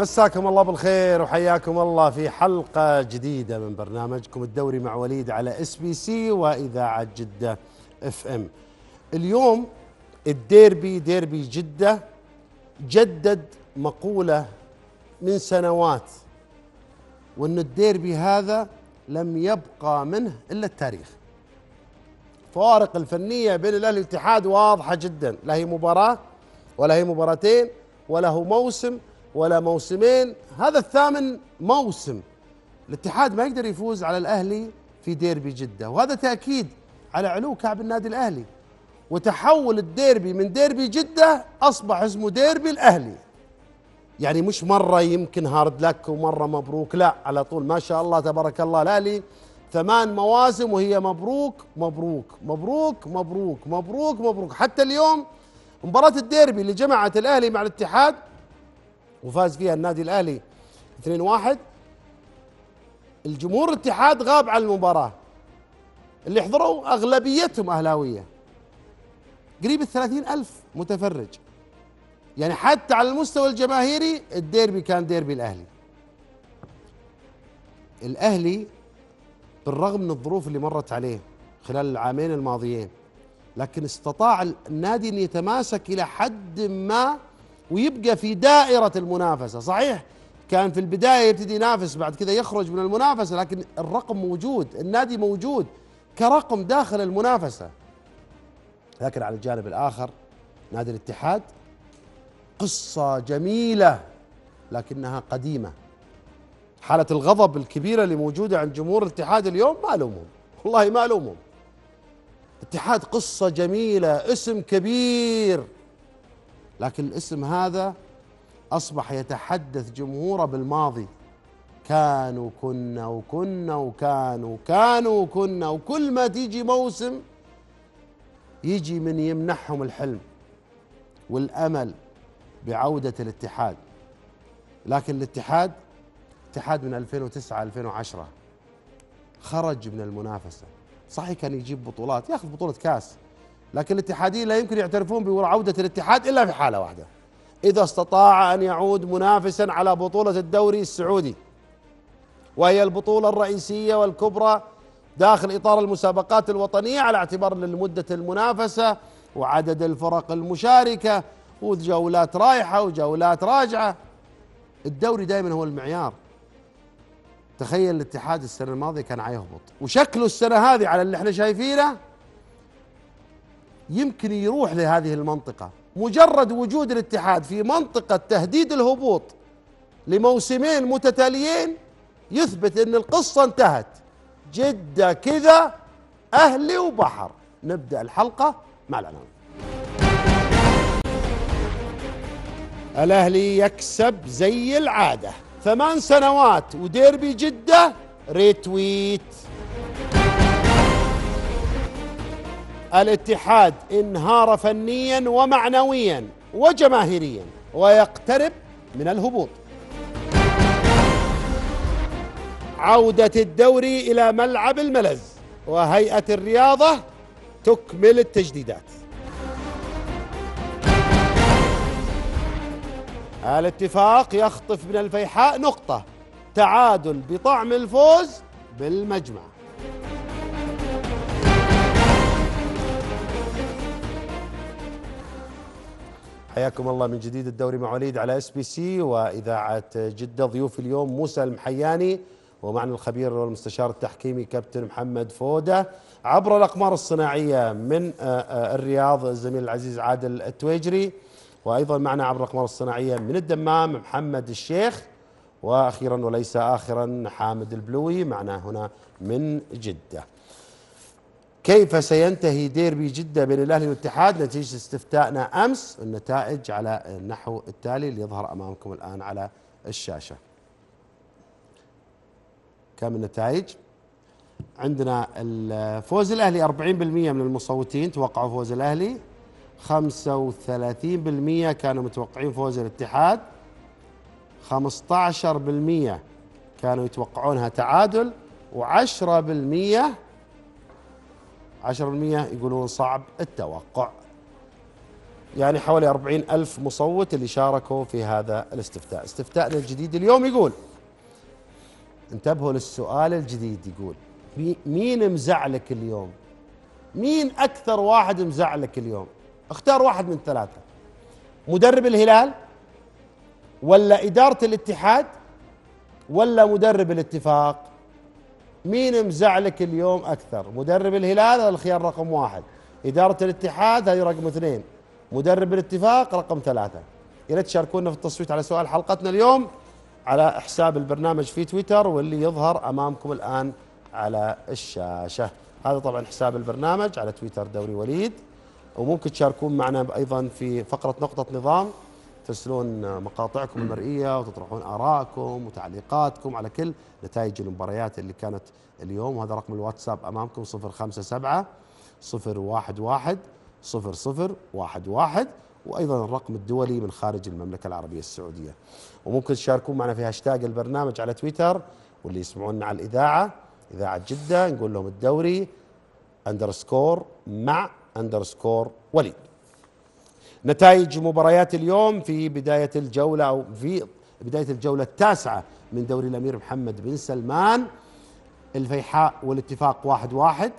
مساكم الله بالخير وحياكم الله في حلقة جديدة من برنامجكم الدوري مع وليد على SBC وإذاعة جدة FM. اليوم الديربي ديربي جدة جدد مقولة من سنوات وأن الديربي هذا لم يبقى منه إلا التاريخ. فوارق الفنية بين الأهلي والاتحاد واضحة جدا، لا هي مباراة ولا هي مباراتين ولا هو موسم ولا موسمين. هذا الثامن موسم. الاتحاد ما يقدر يفوز على الأهلي في ديربي جدة وهذا تأكيد على علو كعب النادي الأهلي. وتحول الديربي من ديربي جدة أصبح اسمه ديربي الأهلي. يعني مش مرة يمكن hard luck ومرة مبروك لا على طول. ما شاء الله تبارك الله الأهلي ثمان مواسم وهي مبروك مبروك مبروك مبروك مبروك مبروك. حتى اليوم مباراة الديربي اللي جمعت الأهلي مع الاتحاد وفاز فيها النادي الأهلي 2-1 الجمهور الاتحاد غاب عن المباراة. اللي حضروا أغلبيتهم أهلاوية. قريب الثلاثين ألف متفرج. يعني حتى على المستوى الجماهيري الديربي كان ديربي الأهلي. الأهلي بالرغم من الظروف اللي مرت عليه خلال العامين الماضيين لكن استطاع النادي أن يتماسك إلى حد ما ويبقى في دائرة المنافسة صحيح؟ كان في البداية يبتدي ينافس بعد كذا يخرج من المنافسة لكن الرقم موجود النادي موجود كرقم داخل المنافسة. لكن على الجانب الآخر نادي الاتحاد قصة جميلة لكنها قديمة. حالة الغضب الكبيرة اللي موجودة عند جمهور الاتحاد اليوم ما ألومهم والله ما ألومهم. اتحاد قصة جميلة اسم كبير. لكن الاسم هذا أصبح يتحدث جمهوره بالماضي. كانوا كنا وكنا وكانوا كانوا وكنا وكل ما تيجي موسم يجي من يمنحهم الحلم والأمل بعودة الاتحاد. لكن الاتحاد اتحاد من 2009 2010 خرج من المنافسة. صحيح كان يجيب بطولات ياخذ بطولة كاس. لكن الاتحاديين لا يمكن يعترفون بعودة الاتحاد إلا في حالة واحدة. إذا استطاع أن يعود منافسا على بطولة الدوري السعودي وهي البطولة الرئيسية والكبرى داخل إطار المسابقات الوطنية على اعتبار لمدة المنافسة وعدد الفرق المشاركة وجولات رايحة وجولات راجعة. الدوري دائما هو المعيار. تخيل الاتحاد السنة الماضية كان عيهبط وشكله السنة هذه على اللي إحنا شايفينه يمكن يروح لهذه المنطقة. مجرد وجود الاتحاد في منطقة تهديد الهبوط لموسمين متتاليين يثبت إن القصة انتهت. جدة كذا أهلي وبحر. نبدأ الحلقة مع العناوين. الأهلي يكسب زي العادة. ثمان سنوات وديربي جدة ريتويت الاتحاد انهار فنيا ومعنويا وجماهيريا ويقترب من الهبوط. عودة الدوري إلى ملعب الملز وهيئة الرياضة تكمل التجديدات. الاتفاق يخطف من الفيحاء نقطة تعادل بطعم الفوز بالمجمع. حياكم الله من جديد الدوري مع وليد على SBC وإذاعة جدة. ضيوف اليوم موسى المحياني ومعنا الخبير والمستشار التحكيمي كابتن محمد فودة عبر الأقمار الصناعية من الرياض الزميل العزيز عادل التويجري. وأيضا معنا عبر الأقمار الصناعية من الدمام محمد الشيخ. وأخيرا وليس اخرا حامد البلوي معنا هنا من جدة. كيف سينتهي ديربي جدة بين الأهلي والاتحاد نتيجة استفتائنا أمس؟ النتائج على النحو التالي اللي يظهر أمامكم الآن على الشاشة. كم النتائج؟ عندنا الفوز الأهلي 40% من المصوتين توقعوا فوز الأهلي 35% كانوا متوقعين فوز الاتحاد. 15% كانوا يتوقعونها تعادل و10% 10% يقولون صعب التوقع. يعني حوالي أربعين ألف مصوت اللي شاركوا في هذا الاستفتاء. استفتاءنا الجديد اليوم يقول انتبهوا للسؤال الجديد يقول مين مزعلك اليوم؟ مين أكثر واحد مزعلك اليوم؟ اختار واحد من ثلاثة. مدرب الهلال ولا إدارة الاتحاد ولا مدرب الاتفاق؟ مين مزعلك اليوم أكثر؟ مدرب الهلال هذا الخيار رقم واحد؟ إدارة الاتحاد هذه رقم اثنين. مدرب الاتفاق رقم ثلاثة. يا ريت تشاركونا في التصويت على سؤال حلقتنا اليوم على حساب البرنامج في تويتر واللي يظهر أمامكم الآن على الشاشة. هذا طبعا حساب البرنامج على تويتر دوري وليد. وممكن تشاركون معنا أيضا في فقرة نقطة نظام. ترسلون مقاطعكم المرئية وتطرحون آراءكم وتعليقاتكم على كل نتائج المباريات اللي كانت اليوم. وهذا رقم الواتساب أمامكم 057 011 0011 وأيضا الرقم الدولي من خارج المملكة العربية السعودية. وممكن تشاركون معنا في هاشتاج البرنامج على تويتر واللي يسمعونا على الإذاعة إذاعة جدة نقول لهم الدوري underscore مع underscore وليد. نتائج مباريات اليوم في بداية الجولة أو في بداية الجولة التاسعة من دوري الأمير محمد بن سلمان. الفيحاء والاتفاق واحد واحد.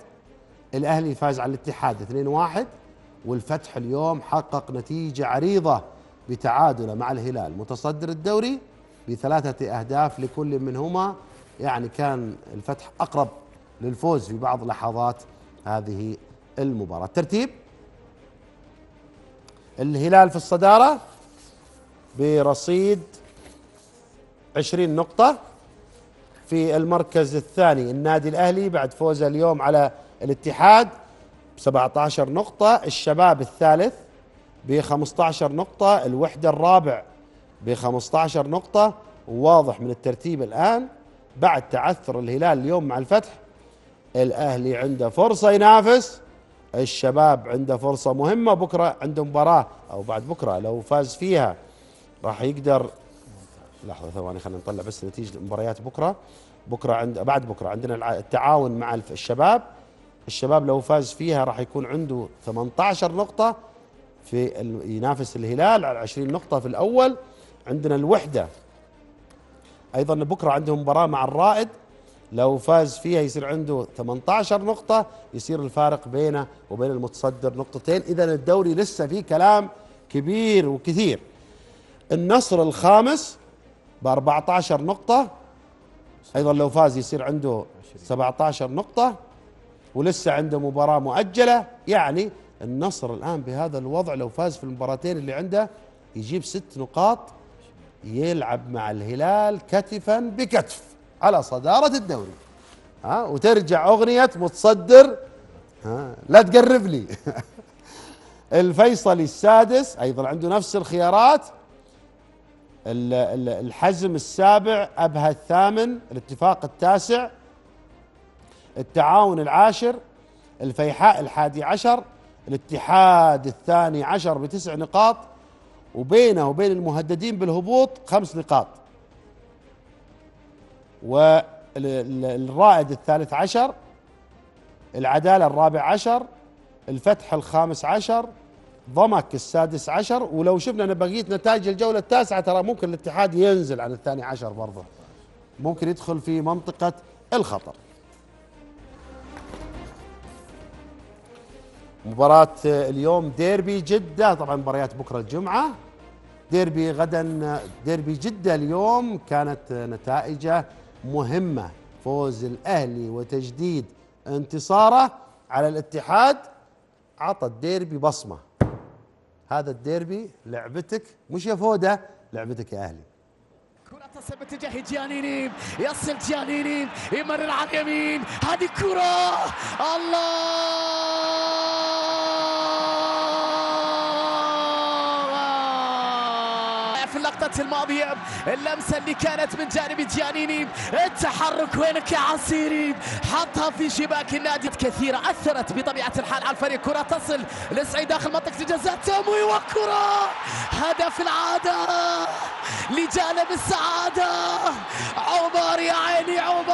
الأهلي فاز على الاتحاد اثنين واحد. والفتح اليوم حقق نتيجة عريضة بتعادله مع الهلال. متصدر الدوري بثلاثة أهداف لكل منهما. يعني كان الفتح أقرب للفوز في بعض لحظات هذه المباراة. ترتيب؟ الهلال في الصدارة برصيد عشرين نقطة في المركز الثاني. النادي الأهلي بعد فوزه اليوم على الاتحاد ب 17 نقطة الشباب الثالث ب 15 نقطة الوحدة الرابع ب 15 نقطة. وواضح من الترتيب الآن بعد تعثر الهلال اليوم مع الفتح الأهلي عنده فرصة ينافس. الشباب عنده فرصة مهمة بكرة عنده مباراة أو بعد بكرة لو فاز فيها راح يقدر لحظة ثواني خلينا نطلع بس نتيجة مباريات بكرة. بكرة عند بعد بكرة عندنا التعاون مع الشباب. الشباب لو فاز فيها راح يكون عنده 18 نقطة في ينافس الهلال على 20 نقطة في الأول. عندنا الوحدة. أيضا بكرة عندهم مباراة مع الرائد. لو فاز فيها يصير عنده 18 نقطة يصير الفارق بينه وبين المتصدر نقطتين. إذا الدوري لسه فيه كلام كبير وكثير. النصر الخامس ب 14 نقطة أيضا لو فاز يصير عنده 17 نقطة ولسه عنده مباراة مؤجلة. يعني النصر الآن بهذا الوضع لو فاز في المباراتين اللي عنده يجيب ست نقاط يلعب مع الهلال كتفا بكتف. على صدارة الدوري. ها وترجع أغنية متصدر. ها لا تقرب لي. الفيصلي السادس أيضا عنده نفس الخيارات. الحزم السابع أبها الثامن الاتفاق التاسع التعاون العاشر الفيحاء الحادي عشر الاتحاد الثاني عشر بتسع نقاط وبينه وبين المهددين بالهبوط خمس نقاط. والرائد الثالث عشر العدالة الرابع عشر الفتح الخامس عشر ضمك السادس عشر. ولو شفنا بقية نتائج الجولة التاسعة ترى ممكن الاتحاد ينزل عن الثاني عشر برضه ممكن يدخل في منطقة الخطر. مباراة اليوم ديربي جدة طبعا مباريات بكرة الجمعة. ديربي غدا ديربي جدة اليوم كانت نتائجه مهمة فوز الأهلي وتجديد انتصاره على الاتحاد عطى الديربي بصمة. هذا الديربي لعبتك مش يا فودة لعبتك يا أهلي. كرة تصل باتجاه جيانيني يصل جيانيني يمرر على اليمين. هذه كرة! الله! اللقطة الماضية اللمسة اللي كانت من جانب جانيني. التحرك وينك يا عصيري؟ حطها في شباك النادي كثيرة أثرت بطبيعة الحال على الفريق. كرة تصل لسعيد داخل منطقة الجزاء. تموي وكرة. هدف العادة لجانب السعادة. عمر يا عيني عمر.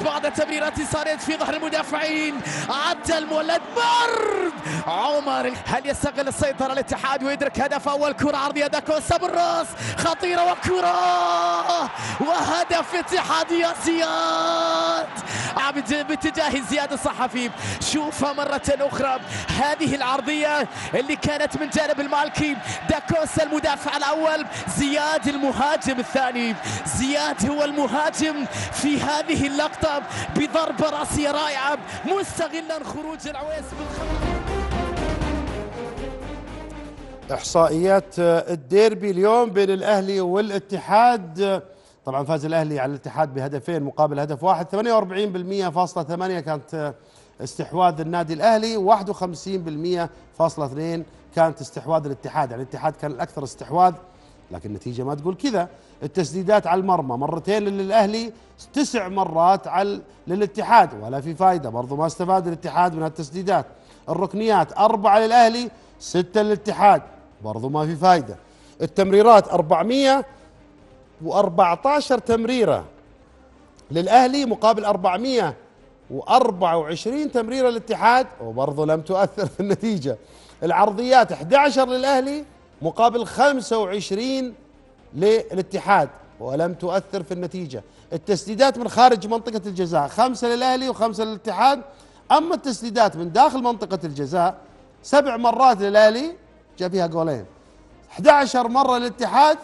الله بعد تمريرات صارت في ظهر المدافعين. عدى المولد برد عمر هل يستغل السيطرة الاتحاد ويدرك هدف أول كرة عرضية؟ داكوسا بالراس. خطيرة وكرة. وهدف اتحاد يا زياد. عبد باتجاه زياد الصحفي. شوفها مرة أخرى هذه العرضية اللي كانت من جانب المالكي. داكوسا المدافع الأول زياد المهاجم الثاني. زياد هو المهاجم في هذه اللقطة. بضربة راسية رائعة مستغلا خروج العويس بالخطأ إحصائيات الديربي اليوم بين الأهلي والاتحاد. طبعا فاز الأهلي على الاتحاد بهدفين مقابل هدف واحد. 48% فاصلة ثمانية كانت استحواذ النادي الأهلي. 51% فاصلة اثنين كانت استحواذ الاتحاد. يعني الاتحاد كان الأكثر استحواذ لكن النتيجة ما تقول كذا. التسديدات على المرمى مرتين للأهلي تسع مرات على للاتحاد ولا في فائده برضو ما استفاد الاتحاد من التسديدات الركنيات أربعة للأهلي ستة للاتحاد برضو ما في فائدة التمريرات 414 تمريرة للأهلي مقابل 424 تمريرة للاتحاد وبرضو لم تؤثر في النتيجة. العرضيات 11 للأهلي مقابل 25 للاتحاد ولم تؤثر في النتيجة. التسديدات من خارج منطقة الجزاء خمسة للأهلي وخمسة للاتحاد. أما التسديدات من داخل منطقة الجزاء سبع مرات للأهلي جاء فيها جولين. 11 مرة للاتحاد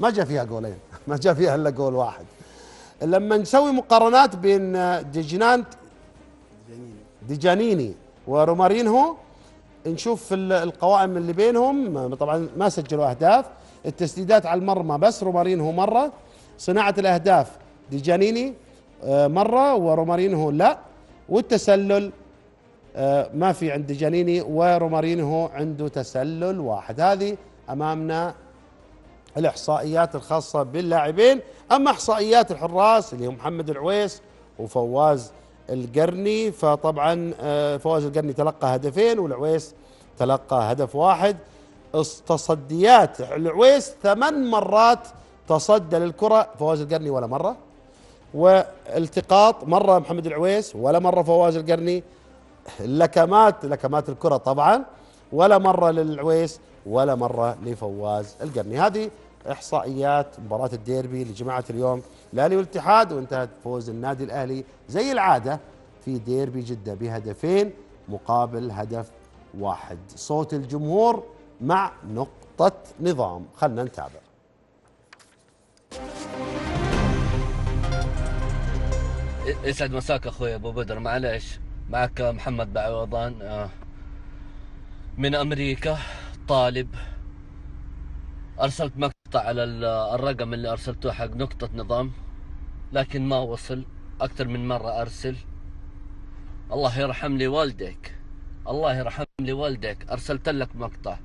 ما جاء فيها جولين ما جاء فيها إلا جول واحد. لما نسوي مقارنات بين ديجانت ديجانيني ورومارينهو نشوف القوائم اللي بينهم طبعا ما سجلوا أهداف. التسديدات على المرمى بس رومارينهو مرة. صناعة الأهداف ديجانيني آه، مرة ورومارينهو لا. والتسلل آه، ما في عند ديجانيني ورومارينهو عنده تسلل واحد. هذه أمامنا الإحصائيات الخاصة باللاعبين. أما إحصائيات الحراس اللي هم محمد العويس وفواز القرني فطبعا آه، فواز القرني تلقى هدفين والعويس تلقى هدف واحد. تصديات العويس ثمان مرات تصدى للكرة فواز القرني ولا مرة. والتقاط مرة محمد العويس ولا مرة فواز القرني. لكمات لكمات الكرة طبعا ولا مرة للعويس ولا مرة لفواز القرني. هذه إحصائيات مباراة الديربي لجماعة اليوم الأهلي والاتحاد وانتهت فوز النادي الأهلي زي العادة في ديربي جدة بهدفين مقابل هدف واحد. صوت الجمهور مع نقطة نظام. خلنا نتابع. يسعد مساك أخوي أبو بدر. معلش معك محمد بعوضان. آه، من أمريكا طالب. أرسلت مقطع على الرقم اللي أرسلته حق نقطة نظام لكن ما وصل. أكثر من مرة أرسل. الله يرحم لي والديك. الله يرحم لي والديك. أرسلت لك مقطع.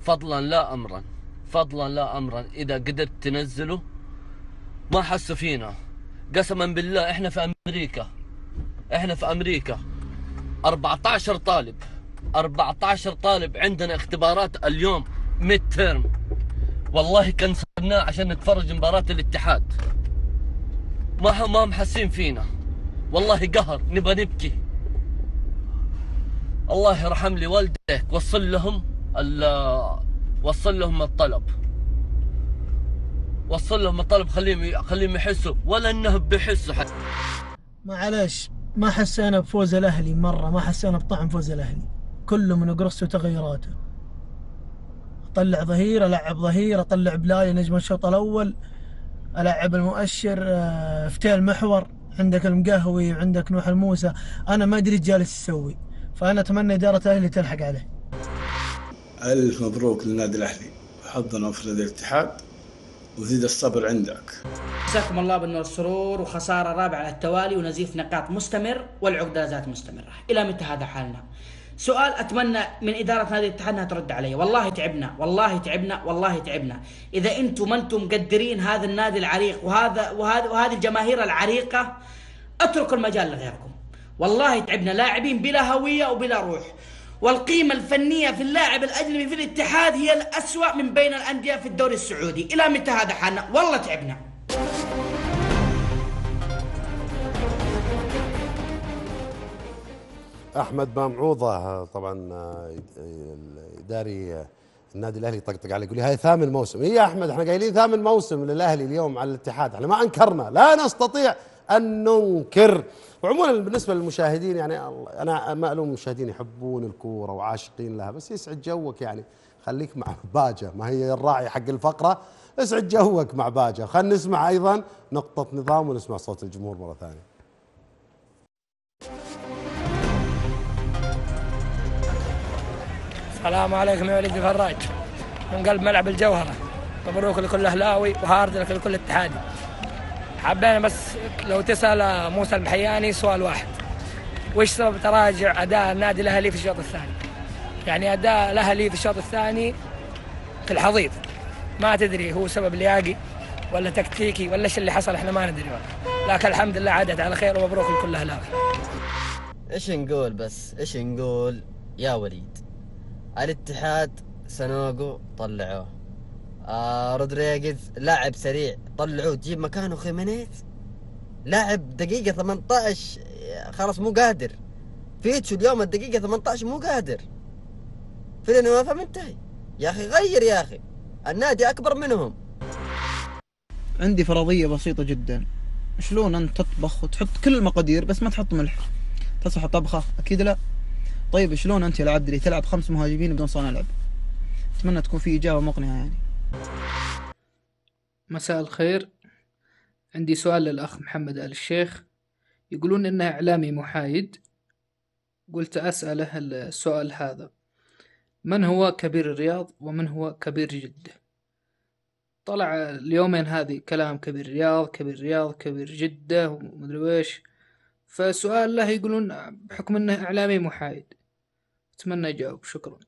فضلا لا امرا. فضلا لا امرا. إذا قدرت تنزله ما حسوا فينا. قسما بالله إحنا في أمريكا. إحنا في أمريكا. 14 طالب. 14 طالب عندنا اختبارات اليوم ميد تيرم والله كنسلناه عشان نتفرج مباراة الاتحاد. ما ما محسين فينا. والله قهر نبغى نبكي. الله يرحم لي والديك وصل لهم وصل لهم الطلب. وصل لهم الطلب خليهم خليهم يحسوا. ولا انهم بيحسوا حتى. معلش ما حسينا بفوز الأهلي مرة ما حسينا بطعم فوز الأهلي. كله من قرصه وتغيراته اطلع ظهير ألعب ظهير أطلع بلاي نجم الشوط الأول ألعب المؤشر آه، فتيل محور عندك المقهوي وعندك نوح الموسى. أنا ما أدري جالس يسوي فأنا أتمنى إدارة الاهلي تلحق عليه. ألف مبروك للنادي الأهلي. حظنا وفر الاتحاد وزيد الصبر عندك. جزاكم الله بالنور السرور وخسارة رابعة على التوالي ونزيف نقاط مستمر والعقدة زالت مستمرة. إلى متى هذا حالنا؟ سؤال أتمنى من إدارة نادي الاتحاد إنها ترد علي. والله تعبنا والله تعبنا والله تعبنا. إذا أنتم ما أنتم مقدرين هذا النادي العريق وهذا وهذا وهذه الجماهير العريقة اتركوا المجال لغيركم. والله تعبنا لاعبين بلا هوية وبلا روح. والقيمة الفنية في اللاعب الأجنبي في الاتحاد هي الأسوأ من بين الأندية في الدوري السعودي. إلى متى هذا حالنا؟ والله تعبنا. أحمد بامعوضة طبعا آه، الاداري آه، النادي الأهلي طقطق علي يقول لي هاي ثامن موسم. اي يا أحمد إحنا قايلين ثامن موسم للأهلي اليوم على الاتحاد إحنا ما أنكرنا لا نستطيع أن ننكر. وعموما بالنسبة للمشاهدين يعني أنا ما الوم المشاهدين يحبون الكورة وعاشقين لها بس يسعد جوك يعني. خليك مع باجة ما هي الراعي حق الفقرة اسعد جوك مع باجة. خلينا نسمع أيضا نقطة نظام ونسمع صوت الجمهور مرة ثانية. السلام عليكم يا وليد الفراج. من قلب ملعب الجوهرة. مبروك لكل أهلاوي وهارد لك لكل اتحادي. حبينا بس لو تسأل موسى المحياني سؤال واحد. وش سبب تراجع أداء النادي الأهلي في الشوط الثاني؟ يعني أداء الأهلي في الشوط الثاني في الحضيض. ما تدري هو سبب لياقي ولا تكتيكي ولا إيش اللي حصل إحنا ما ندري لكن الحمد لله عادت على خير ومبروك لكل أهلاوي. إيش نقول بس؟ إيش نقول؟ يا وليد. الاتحاد سانوغو طلعوه. آه رودريغيز لاعب سريع طلعوه. تجيب مكانه خيمينيز. لاعب دقيقة 18 خلاص مو قادر. فيتشو اليوم الدقيقة 18 مو قادر. فيلاني ما منتهي يا أخي غير يا أخي. النادي أكبر منهم. عندي فرضية بسيطة جدا. شلون أنت تطبخ وتحط كل المقادير بس ما تحط ملح؟ تصبح طبخة؟ أكيد لا. طيب شلون أنت يا العبدلي تلعب خمس مهاجمين بدون صانع لعب؟ أتمنى تكون في إجابة مقنعة يعني. مساء الخير. عندي سؤال للأخ محمد آل الشيخ. يقولون إنه إعلامي محايد. قلت أسأله السؤال هذا. من هو كبير الرياض ومن هو كبير جدة طلع اليومين هذه كلام كبير الرياض كبير الرياض كبير جدة ومدري ويش فالسؤال له يقولون بحكم إنه إعلامي محايد. أتمنى يجاوب شكرا.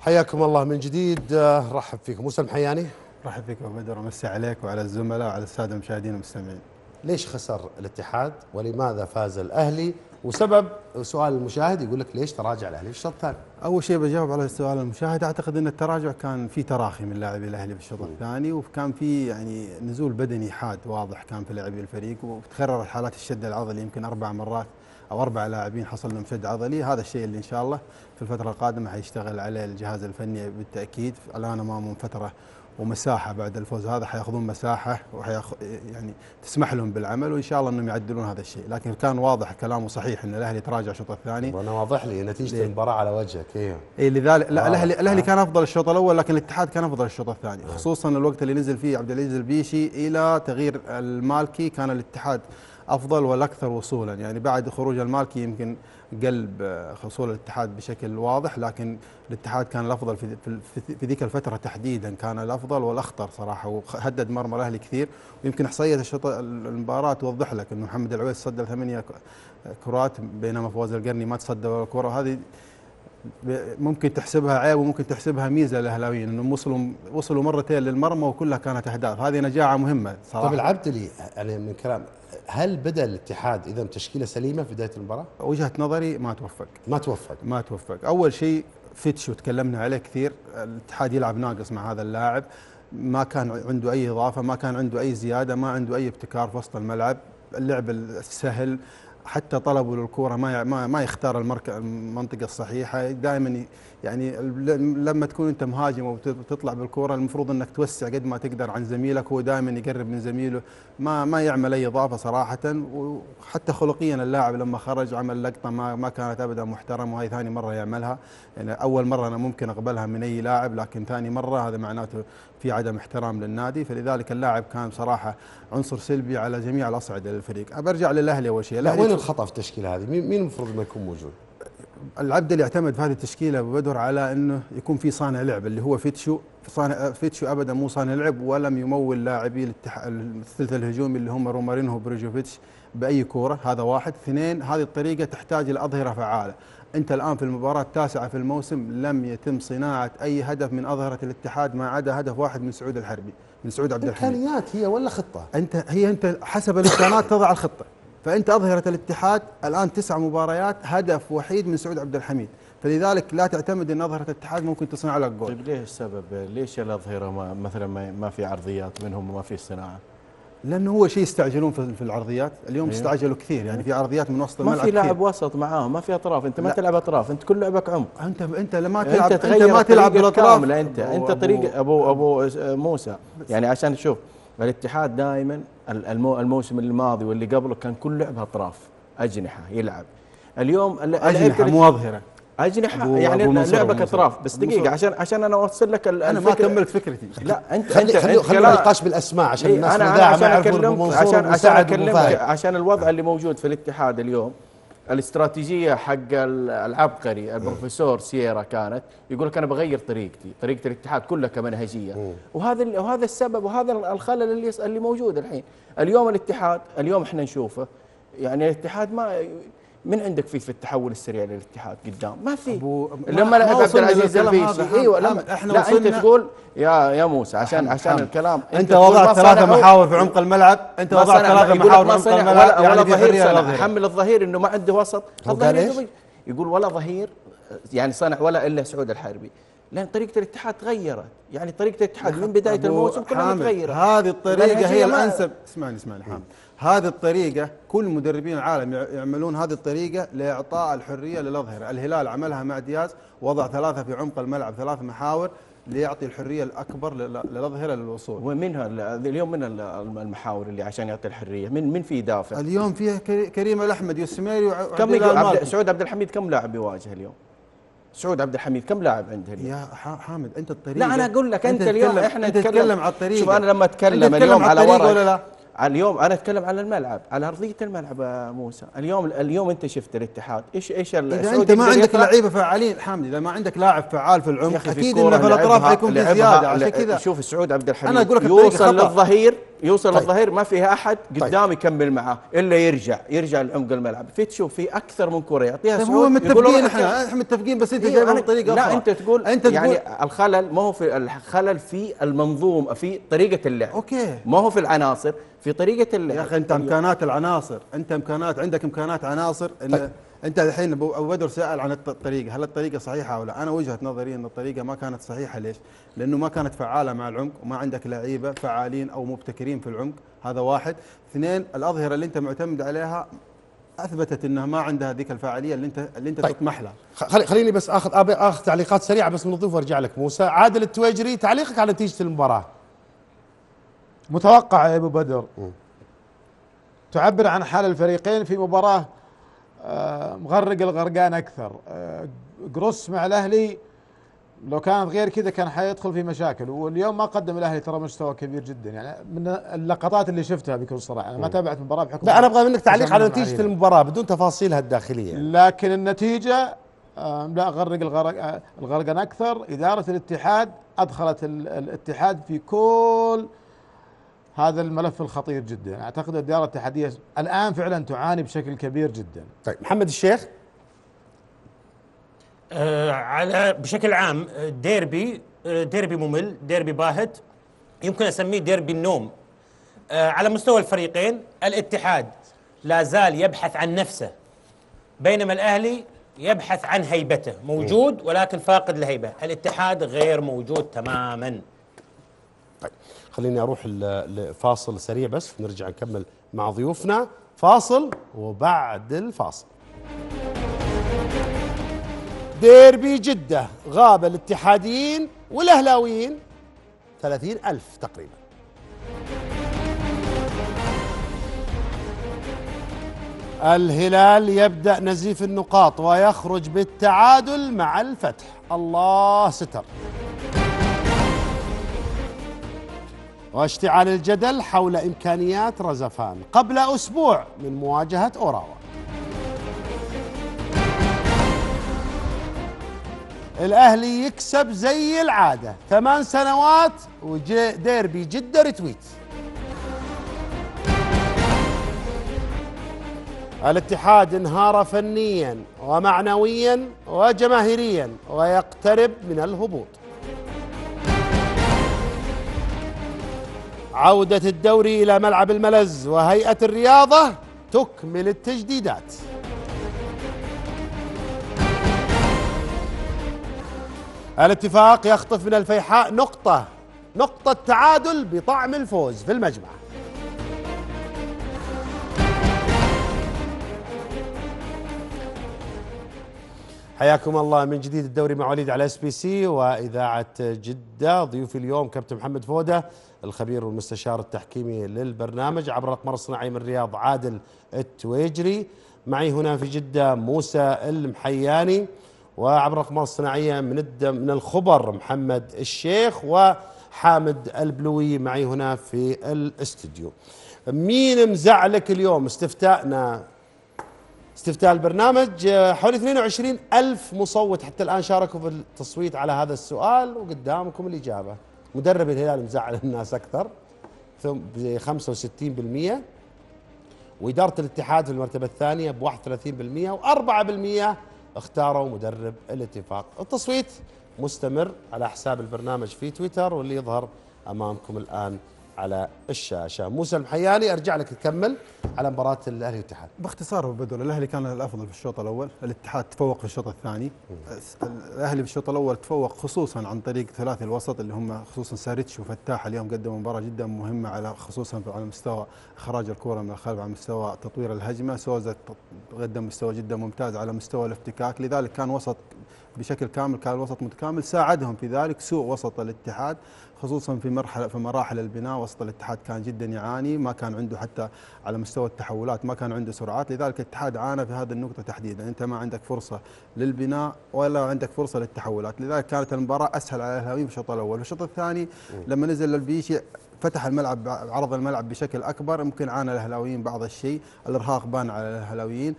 حياكم الله من جديد. آه، رحب فيكم. موسى المحياني رحب فيك أبو بدر ومسي عليك وعلى الزملاء وعلى السادة المشاهدين والمستمعين. ليش خسر الاتحاد؟ ولماذا فاز الأهلي؟ وسبب سؤال المشاهد يقول لك ليش تراجع الأهلي في الشوط الثاني؟ أول شيء بجاوب على سؤال المشاهد. أعتقد إن التراجع كان في تراخي من لاعبي الأهلي في الشوط الثاني وكان في يعني نزول بدني حاد واضح كان في لاعبي الفريق وتكررت حالات الشد العضلي يمكن أربع مرات أو أربع لاعبين حصل لهم شد عضلي. هذا الشيء اللي إن شاء الله في الفترة القادمة حيشتغل عليه الجهاز الفني بالتأكيد. الآن أمامهم فترة ومساحة بعد الفوز. هذا حياخذون مساحة وحياخ يعني تسمح لهم بالعمل وإن شاء الله إنهم يعدلون هذا الشيء. لكن كان واضح كلامه صحيح إن الأهلي تراجع الشوط الثاني. أنا واضح لي نتيجة المباراة على وجهك إيه. اي لذلك لا الأهلي آه. الاهلي كان أفضل الشوط الأول لكن الاتحاد كان أفضل الشوط الثاني. آه. خصوصا الوقت اللي نزل فيه عبد العزيز البيشي إلى تغيير المالكي كان الاتحاد أفضل والأكثر وصولا. يعني بعد خروج المالكي يمكن قلب آه، حصول الاتحاد بشكل واضح لكن الاتحاد كان الأفضل في في ذيك الفترة تحديدا كان الأفضل والأخطر صراحة وهدد مرمى الاهلي كثير. ويمكن احصائيه المباراة توضح لك إنه محمد العويس صدى ثمانية كرات بينما فواز القرني ما تصدى ولا كرة. وهذه ممكن تحسبها عيب وممكن تحسبها ميزة للاهلاويين انهم وصلوا وصلوا مرتين للمرمى وكلها كانت أهداف. هذه نجاعة مهمة صراحة. طيب العبدلي يعني من كلام هل بدأ الاتحاد إذا تشكيلة سليمة في بداية المباراة؟ وجهة نظري ما توفق. ما توفق. ما توفق. أول شيء فيتشو تكلمنا عليه كثير الاتحاد يلعب ناقص مع هذا اللاعب. ما كان عنده أي إضافة ما كان عنده أي زيادة ما عنده أي ابتكار في وسط الملعب. اللعب السهل حتى طلبوا للكورة ما ما يختار المنطقة الصحيحة. دائما يعني لما تكون انت مهاجم وتطلع بالكورة المفروض انك توسع قد ما تقدر عن زميلك. هو دائما يقرب من زميله. ما ما يعمل أي إضافة صراحة. وحتى خلقيا اللاعب لما خرج عمل لقطة ما ما كانت ابدا محترمة. وهي ثاني مرة يعملها. يعني أول مرة أنا ممكن أقبلها من أي لاعب لكن ثاني مرة هذا معناته في عدم احترام للنادي. فلذلك اللاعب كان بصراحه عنصر سلبي على جميع الأصعدة للفريق. برجع للأهلي أول شيء. وين الخطأ في التشكيلة هذه؟ مين المفروض ما يكون موجود؟ العبد يعتمد في هذه التشكيلة أبو بدر على إنه يكون في صانع لعب اللي هو فيتشو. صانع فيتشو ابدا مو صانع لعب ولم يمول لاعبي الثلث الهجومي اللي هم رومارينهو وبريجوفيتش بأي كورة. هذا واحد. اثنين هذه الطريقة تحتاج إلى أظهرة فعالة. أنت الآن في المباراة التاسعة في الموسم لم يتم صناعة أي هدف من أظهرة الاتحاد ما عدا هدف واحد من سعود الحربي من سعود عبد الحميد. إمكانيات هي ولا خطة؟ أنت هي أنت حسب الإمكانات تضع الخطة. فانت اظهره الاتحاد الآن تسع مباريات هدف وحيد من سعود عبد الحميد فلذلك لا تعتمد إن اظهره الاتحاد ممكن تصنع لك جول طيب ليش السبب؟ ليش الأظهرة ما مثلا ما في عرضيات منهم وما في صناعة؟ لأنه هو شيء يستعجلون في العرضيات اليوم إيه. استعجلوا كثير يعني في عرضيات من وسط ما الملعب في لاعب. وسط معاهم ما في أطراف أنت ما لا. تلعب أطراف أنت كل لعبك عمق انت أنت لما تلعب أنت انت ما تلعب بالأطراف انت أنت طريقة ابو ابو موسى يعني عشان تشوف الاتحاد دائما المو الموسم الماضي واللي قبله كان كل لعبه اطراف أجنحة يلعب. اليوم ال- أجنحة مو أظهرة. أجنحة أبو- يعني أبو منصور. أطراف. بس دقيقة. عشان عشان أنا أوصل لك ال- أنا ما كملت فكرتي. لا انت خلي خلي خلينا نقاش بالأسماء عشان إيه، الناس أنا ما عشان أكلمك عشان عشان أكلمك. عشان الوضع اللي موجود في الاتحاد اليوم. الاستراتيجية حق ال- العبقري البروفيسور سييرا كانت يقول لك أنا بغير طريقتي طريقة الاتحاد كلها كمنهجية. وهذا وهذا السبب وهذا الخلل اللي اللي موجود الحين. اليوم الاتحاد اليوم إحنا نشوفه يعني الاتحاد ما من عندك في في التحول السريع للاتحاد قدام؟ ما في. لما ما لعب عبد العزيز هذا، أيوه لما إحنا لأ أنت تقول يا يا موسى عشان حامد، عشان حامد. الكلام. أنت تقول وضعت صنعوا- محاور في عمق الملعب. أنت وضعت لك محاور في عمق الملعب ولا, يعني ظهير. حمل الظهير إنه ما عنده وسط. الظهير. يقول ولا ظهير يعني صنع ولا إلا سعود الحربي لأن طريقة الاتحاد تغيرت. يعني طريقة الاتحاد من بداية الموسم كلها متغيره هذه الطريقة هي الأنسب. اسمعني اسمعني حامد. هذه الطريقة كل مدربين العالم يع- يعملون هذه الطريقة لإعطاء الحرية للأظهرة الهلال عملها مع دياز وضع ثلاثة في عمق الملعب ثلاث محاور ليعطي الحرية الأكبر لل- للأظهرة للوصول ومنها ال- اليوم من ال- المحاور اللي عشان يعطي الحرية من من في يدافع اليوم فيها كري- كريم الأحمد يوسميري كم عبد. سعود عبد الحميد كم لاعب يواجه اليوم؟ سعود عبد الحميد كم لاعب عنده اليوم؟ يا حامد أنت الطريقة لا أنا أقول لك أنت, اليوم تتكلم- إحنا أنت نتكلم على الطريقة شوف أنا لما أتكلم اليوم على ورق ولا لا؟ اليوم أنا أتكلم على الملعب على أرضية الملعب موسى اليوم اليوم أنت شفت الاتحاد إيش إيش إذا أنت ما عندك؟ لعيبة فعالين حامد إذا ما عندك لاعب فعال في العمق أكيد انه في الاطراف حيكون في زيادة عشان كذا شوف سعود عبد الحميد أنا أقول لك يوصل. للظهير يوصل طيب. للظهير ما فيها أحد قدام يكمل معاه إلا يرجع يرجع لعمق الملعب. في تشوف في أكثر من كرة يعطيها طيب سعود هو متفقين إحنا إحنا متفقين بس أنت إيه جايبها بطريقة لا أخرى. أنت تقول أنت انت تقول يعني الخلل ما هو في الخلل في المنظومة في طريقة اللعب. أوكي. ما هو في العناصر في طريقة اللعب. يا أخي أنت إمكانات العناصر أنت إمكانات عندك إمكانات عناصر طيب. أنت الحين ابو أبو بدر سأل عن الط- الطريقة هل الطريقة صحيحة أو لا؟ أنا وجهة نظري إن الطريقة ما كانت صحيحة. ليش؟ لأنه ما كانت فعالة مع العمق وما عندك لعيبة فعالين أو مبتكرين في العمق هذا واحد. اثنين الأظهرة اللي أنت معتمد عليها أثبتت إنها ما عندها ذيك الفعالية اللي انت اللي أنت طيب. تطمح لها خلي خليني بس اخذ أبي آخذ تعليقات سريعة بس من الضيوف وأرجع لك. موسى عادل التويجري تعليقك على نتيجة المباراة. متوقع يا أبو بدر. تعبر عن حال الفريقين في مباراة مغرق الغرقان أكثر. آه، قرص مع الأهلي لو كانت غير كذا كان حيدخل في مشاكل واليوم ما قدم الأهلي ترى مستوى كبير جدا. يعني من اللقطات اللي شفتها بكل صراحة أنا ما تابعت المباراة بحكم لا أنا أبغى منك تعليق على نتيجة. المباراة بدون تفاصيلها الداخلية. لكن النتيجة آه، لا غرق الغرق آه، الغرقان أكثر. إدارة الاتحاد أدخلت ال- الاتحاد في كل هذا الملف الخطير جدا. أعتقد الإدارة الاتحادية الآن فعلا تعاني بشكل كبير جدا. طيب محمد الشيخ؟ آه، على بشكل عام ديربي آه، ديربي ممل ديربي باهت يمكن أسميه ديربي النوم. آه، على مستوى الفريقين الاتحاد لا زال يبحث عن نفسه بينما الأهلي يبحث عن هيبته. موجود ولكن فاقد الهيبة. الاتحاد غير موجود تماما. خليني أروح ل- لفاصل سريع بس نرجع نكمل مع ضيوفنا. فاصل وبعد الفاصل. ديربي جدة غاب الاتحاديين والأهلاويين. ثلاثين ألف تقريبا. الهلال يبدأ نزيف النقاط ويخرج بالتعادل مع الفتح. الله ستر. واشتعال الجدل حول إمكانيات رزفان قبل أسبوع من مواجهة أوراوا. الأهلي يكسب زي العادة. ثمان سنوات وديربي جدة رتويت. الاتحاد انهار فنيا ومعنويا وجماهيريا ويقترب من الهبوط. عودة الدوري إلى ملعب الملز وهيئة الرياضة تكمل التجديدات. الاتفاق يخطف من الفيحاء نقطة نقطة تعادل بطعم الفوز في المجمع. حياكم الله من جديد الدوري مع وليد على SBC وإذاعة جدة. ضيوفي اليوم كابتن محمد فودة الخبير والمستشار التحكيمي للبرنامج عبر الاقمار الصناعي من الرياض عادل التويجري. معي هنا في جدة موسى المحياني وعبر الاقمار الصناعيه من من الخبر محمد الشيخ وحامد البلوي معي هنا في الاستديو مين مزعلك اليوم؟ استفتائنا. استفتاء البرنامج. آه، حوالي 22 ألف مصوت حتى الآن شاركوا في التصويت على هذا السؤال وقدامكم الإجابة. مدرب الهلال مزعل الناس أكثر ثم ب 65% وإدارة الاتحاد في المرتبة الثانية ب 31% و4% اختاروا مدرب الاتفاق. التصويت مستمر على حساب البرنامج في تويتر واللي يظهر أمامكم الآن على الشاشة. موسى المحياني أرجع لك تكمل على مباراة الأهلي والاتحاد. باختصار أبو بدر الأهلي كان الأفضل في الشوط الأول، الاتحاد تفوق في الشوط الثاني، الأهلي في الشوط الأول تفوق خصوصا عن طريق ثلاثي الوسط اللي هم خصوصا ساريتش وفتاح اليوم قدموا مباراة جدا مهمة على خصوصا على مستوى إخراج الكره من الخلف على مستوى تطوير الهجمة، سوزا قدم مستوى جدا ممتاز على مستوى الافتكاك، لذلك كان وسط بشكل كامل كان الوسط متكامل. ساعدهم في ذلك سوء وسط الاتحاد. خصوصا في مرحله في مراحل البناء وسط الاتحاد كان جدا يعاني ما كان عنده حتى على مستوى التحولات ما كان عنده سرعات لذلك الاتحاد عانى في هذه النقطة تحديدا. أنت ما عندك فرصة للبناء ولا عندك فرصة للتحولات. لذلك كانت المباراة أسهل على الأهلاويين في الشوط الأول. في الشوط الثاني لما نزل البيشي فتح الملعب عرض الملعب بشكل أكبر. يمكن عانى الأهلاويين بعض الشيء. الإرهاق بان على الأهلاويين.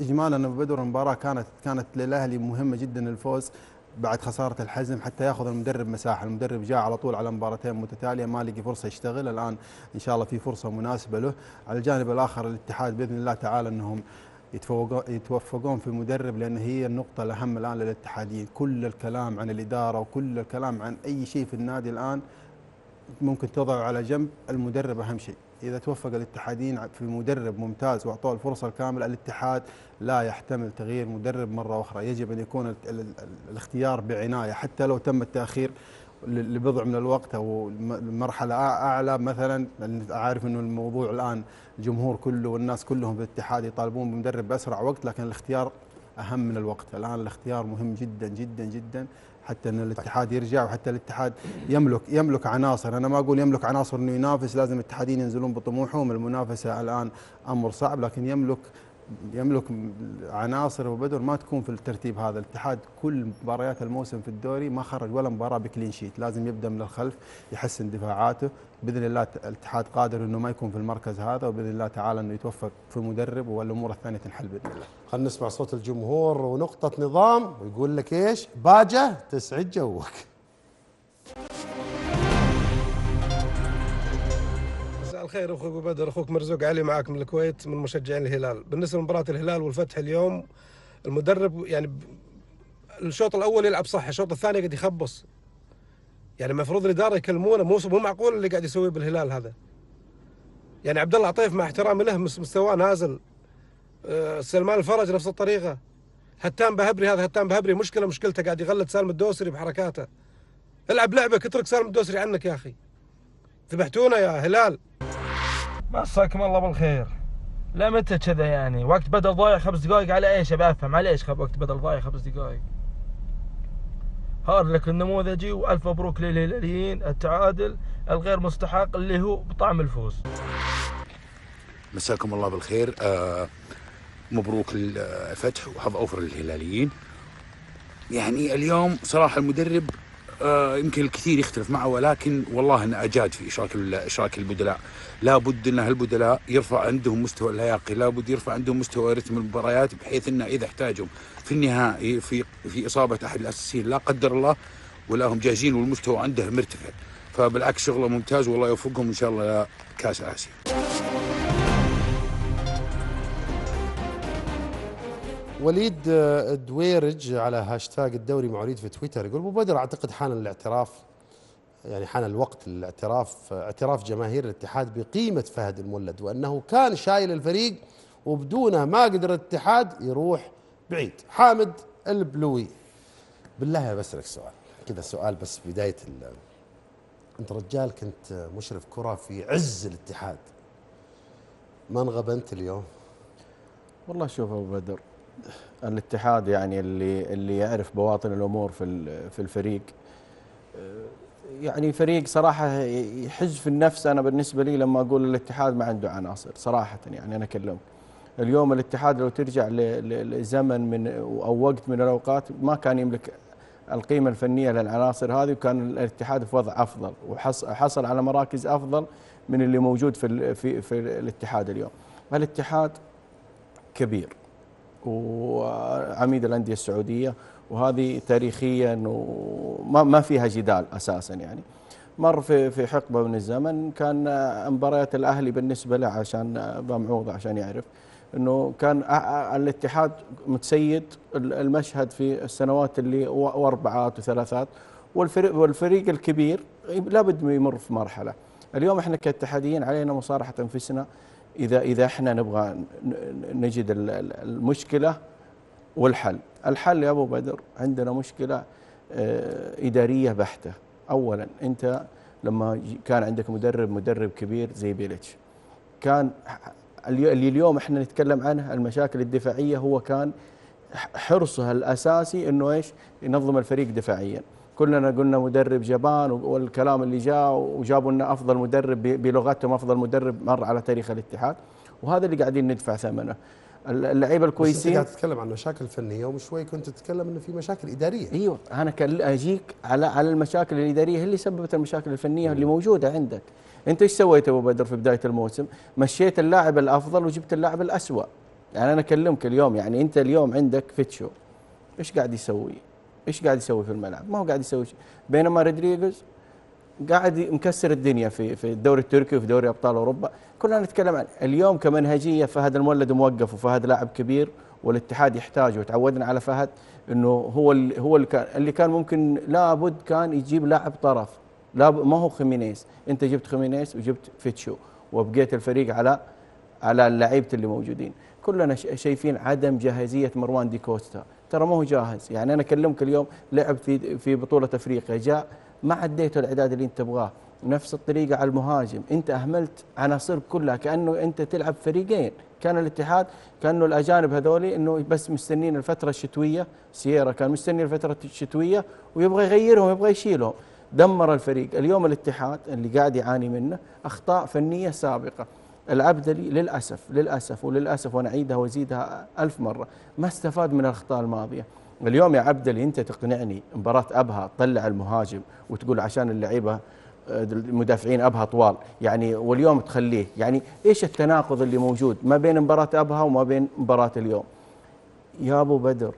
اجمالا بدر المباراة كانت كانت للأهلي مهمة جدا الفوز بعد خسارة الحزم حتى ياخذ المدرب مساحة، المدرب جاء على طول على مباراتين متتالية ما لقي فرصة يشتغل، الآن إن شاء الله في فرصة مناسبة له، على الجانب الآخر الاتحاد بإذن الله تعالى إنهم يتوفقون في المدرب لأن هي النقطة الأهم الآن للاتحاديين، كل الكلام عن الإدارة وكل الكلام عن أي شيء في النادي الآن ممكن تضعه على جنب، المدرب أهم شيء. إذا توفق الاتحادين في مدرب ممتاز وأعطوه الفرصة الكاملة الاتحاد لا يحتمل تغيير مدرب مرة أخرى. يجب أن يكون ال ال ال الاختيار بعناية حتى لو تم التأخير لبضع من الوقت أو مرحله أعلى. مثلا عارف إنه الموضوع الآن الجمهور كله والناس كلهم في الاتحاد يطالبون بمدرب بأسرع وقت لكن الاختيار أهم من الوقت. الآن الاختيار مهم جدا جدا جدا. حتى إن الاتحاد يرجع وحتى الاتحاد يملك يملك عناصر. أنا ما أقول يملك عناصر إنه ينافس لازم الاتحادين ينزلون بطموحهم. المنافسة الآن أمر صعب لكن يملك يملك عناصر وبدر ما تكون في الترتيب هذا. الاتحاد كل مباريات الموسم في الدوري ما خرج ولا مباراة بكلين شيت. لازم يبدأ من الخلف يحسن دفاعاته بإذن الله الاتحاد قادر إنه ما يكون في المركز هذا وبإذن الله تعالى إنه يتوفق في مدرب والأمور الثانية تنحل بإذن الله. خلينا نسمع صوت الجمهور ونقطة نظام ويقول لك إيش؟ باجة تسعد جوك. مساء الخير أخوك أبو بدر أخوك مرزوق علي معك من الكويت من مشجعين الهلال. بالنسبة لمباراة الهلال والفتح اليوم المدرب يعني الشوط الأول يلعب صح الشوط الثاني قاعد يخبص. يعني المفروض الإدارة يكلمونه مو مو معقول اللي قاعد يسويه بالهلال هذا. يعني عبد الله عطيف مع احترامي له مس- مستواه نازل. آه، سلمان الفرج نفس الطريقة. هتان بهبري هذا هتان بهبري مشكلة مشكلته قاعد يغلط سالم الدوسري بحركاته. العب لعبك اترك سالم الدوسري عنك يا أخي. ذبحتونا يا هلال. مساكم الله بالخير. لا متى كذا يعني؟ وقت بدل ضايع خمس دقائق على إيش ابي افهم على إيش وقت بدل ضايع خمس دقائق هار لك النموذجي وألف مبروك للهلاليين التعادل الغير مستحق اللي هو بطعم الفوز. مساكم الله بالخير. آه مبروك الفتح وحظ أوفر للهلاليين. يعني اليوم صراحة المدرب آه يمكن الكثير يختلف معه ولكن والله انه أجاد في إشراك إشراك البدلاء. لابد أن هالبدلاء يرفع عندهم مستوى اللياقي لابد يرفع عندهم مستوى رتم المباريات بحيث أنه إذا احتاجوا في النهائي في في إصابة أحد الأساسيين لا قدر الله ولا هم جاهزين والمستوى عنده مرتفع. فبالعكس شغله ممتاز والله يوفقهم إن شاء الله لكأس آسيا. وليد آه، دويرج على هاشتاج الدوري مع وليد في تويتر يقول أبو بدر أعتقد حان الاعتراف يعني حان الوقت للاعتراف اعتراف جماهير الاتحاد بقيمة فهد المولد وأنه كان شايل الفريق وبدونه ما قدر الاتحاد يروح بعيد. حامد البلوي. بالله بسألك سؤال. كذا سؤال بس بداية ال- أنت رجال كنت مشرف كرة في عز الاتحاد. ما انغبنت اليوم؟ والله شوف أبو بدر الاتحاد يعني اللي اللي يعرف بواطن الأمور في في الفريق. آه، يعني فريق صراحة يحز في النفس. أنا بالنسبة لي لما أقول الاتحاد ما عنده عناصر صراحة يعني أنا أكلمك. اليوم الاتحاد لو ترجع لزمن من أو وقت من الأوقات ما كان يملك القيمة الفنية للعناصر هذه وكان الاتحاد في وضع أفضل وحصل على مراكز أفضل من اللي موجود في في في الاتحاد اليوم. الاتحاد كبير. وعميد الأندية السعودية وهذه تاريخيا وما ما فيها جدال أساسا يعني. مر في في حقبة من الزمن كان مباريات الأهلي بالنسبة له عشان بمعوض عشان يعرف إنه كان الاتحاد متسيد ال- المشهد في السنوات اللي واربعات وثلاثات والفريق والفريق الكبير لابد يمر في مرحلة. اليوم إحنا كاتحاديين علينا مصارحة أنفسنا. إذا إذا إحنا نبغى نجد ال- ال- المشكلة والحل. الحل يا أبو بدر عندنا مشكلة آه، إدارية بحتة. اولا أنت لما كان عندك مدرب مدرب كبير زي بيليتش. كان اللي اليوم إحنا نتكلم عنه المشاكل الدفاعية هو كان ح- حرصها الأساسي إنه إيش؟ ينظم الفريق دفاعيا. كلنا قلنا مدرب جبان والكلام اللي جاء وجابوا لنا أفضل مدرب بلغتهم أفضل مدرب مر على تاريخ الاتحاد. وهذا اللي قاعدين ندفع ثمنه. اللعيبة الكويسين قاعد تتكلم عن مشاكل فنية وشوي كنت تتكلم إنه في مشاكل إدارية. أيوه أنا كان أجيك على على المشاكل الإدارية هي اللي سببت المشاكل الفنية اللي موجودة عندك. أنت إيش سويت أبو بدر في بداية الموسم؟ مشيت اللاعب الأفضل وجبت اللاعب الأسوأ. يعني أنا أكلمك اليوم يعني أنت اليوم عندك فيتشو. إيش قاعد يسوي؟ إيش قاعد يسوي في الملعب؟ ما هو قاعد يسوي شيء. بينما رودريغيز قاعد مكسر الدنيا في في الدوري التركي وفي دوري أبطال أوروبا. كلنا نتكلم عن اليوم كمنهجية فهد المولد موقف وفهد لاعب كبير والاتحاد يحتاجه وتعودنا على فهد إنه هو اللي هو اللي كان ممكن لابد كان يجيب لاعب طرف. لا ما هو خيمينيز. أنت جبت خيمينيز وجبت فيتشو وبقيت الفريق على على اللعيبه اللي موجودين. كلنا شايفين عدم جاهزية مروان دي كوستا. ترى ما هو جاهز. يعني أنا أكلمك اليوم لعب في في بطولة أفريقيا جاء ما اديته الاعداد اللي أنت تبغاه نفس الطريقة على المهاجم. أنت أهملت عناصر كلها كأنه أنت تلعب فريقين. كان الاتحاد كأنه الأجانب هذولي إنه بس مستنين الفترة الشتوية سييرا كان مستني الفترة الشتوية ويبغى يغيرهم يبغى يشيلهم. دمر الفريق. اليوم الاتحاد اللي قاعد يعاني منه أخطاء فنية سابقة. العبدلي للأسف للأسف وللأسف وأنا اعيدها وازيدها ألف مرة. ما استفاد من الأخطاء الماضية. اليوم يا عبدلي أنت تقنعني مباراة أبها تطلع المهاجم وتقول عشان اللعيبة آه، المدافعين أبها طوال. يعني واليوم تخليه. يعني إيش التناقض اللي موجود ما بين مباراة أبها وما بين مباراة اليوم؟ يا أبو بدر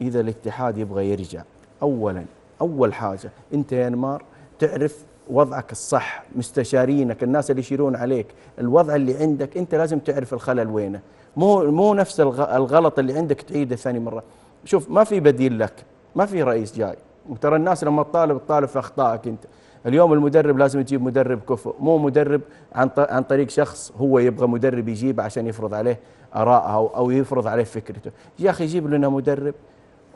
إذا الاتحاد يبغى يرجع اولا أول حاجة أنت يا انمار تعرف وضعك الصح مستشارينك الناس اللي يشيرون عليك الوضع اللي عندك انت لازم تعرف الخلل وينه. مو مو نفس الغ- الغلط اللي عندك تعيده ثاني مرة. شوف ما في بديل لك ما في رئيس جاي. وترى الناس لما تطالب تطالب في أخطائك أنت. اليوم المدرب لازم تجيب مدرب كفؤ مو مدرب عن عن طريق شخص هو يبغى مدرب يجيبه عشان يفرض عليه آراءه أو يفرض عليه فكرته. يا أخي جيب لنا مدرب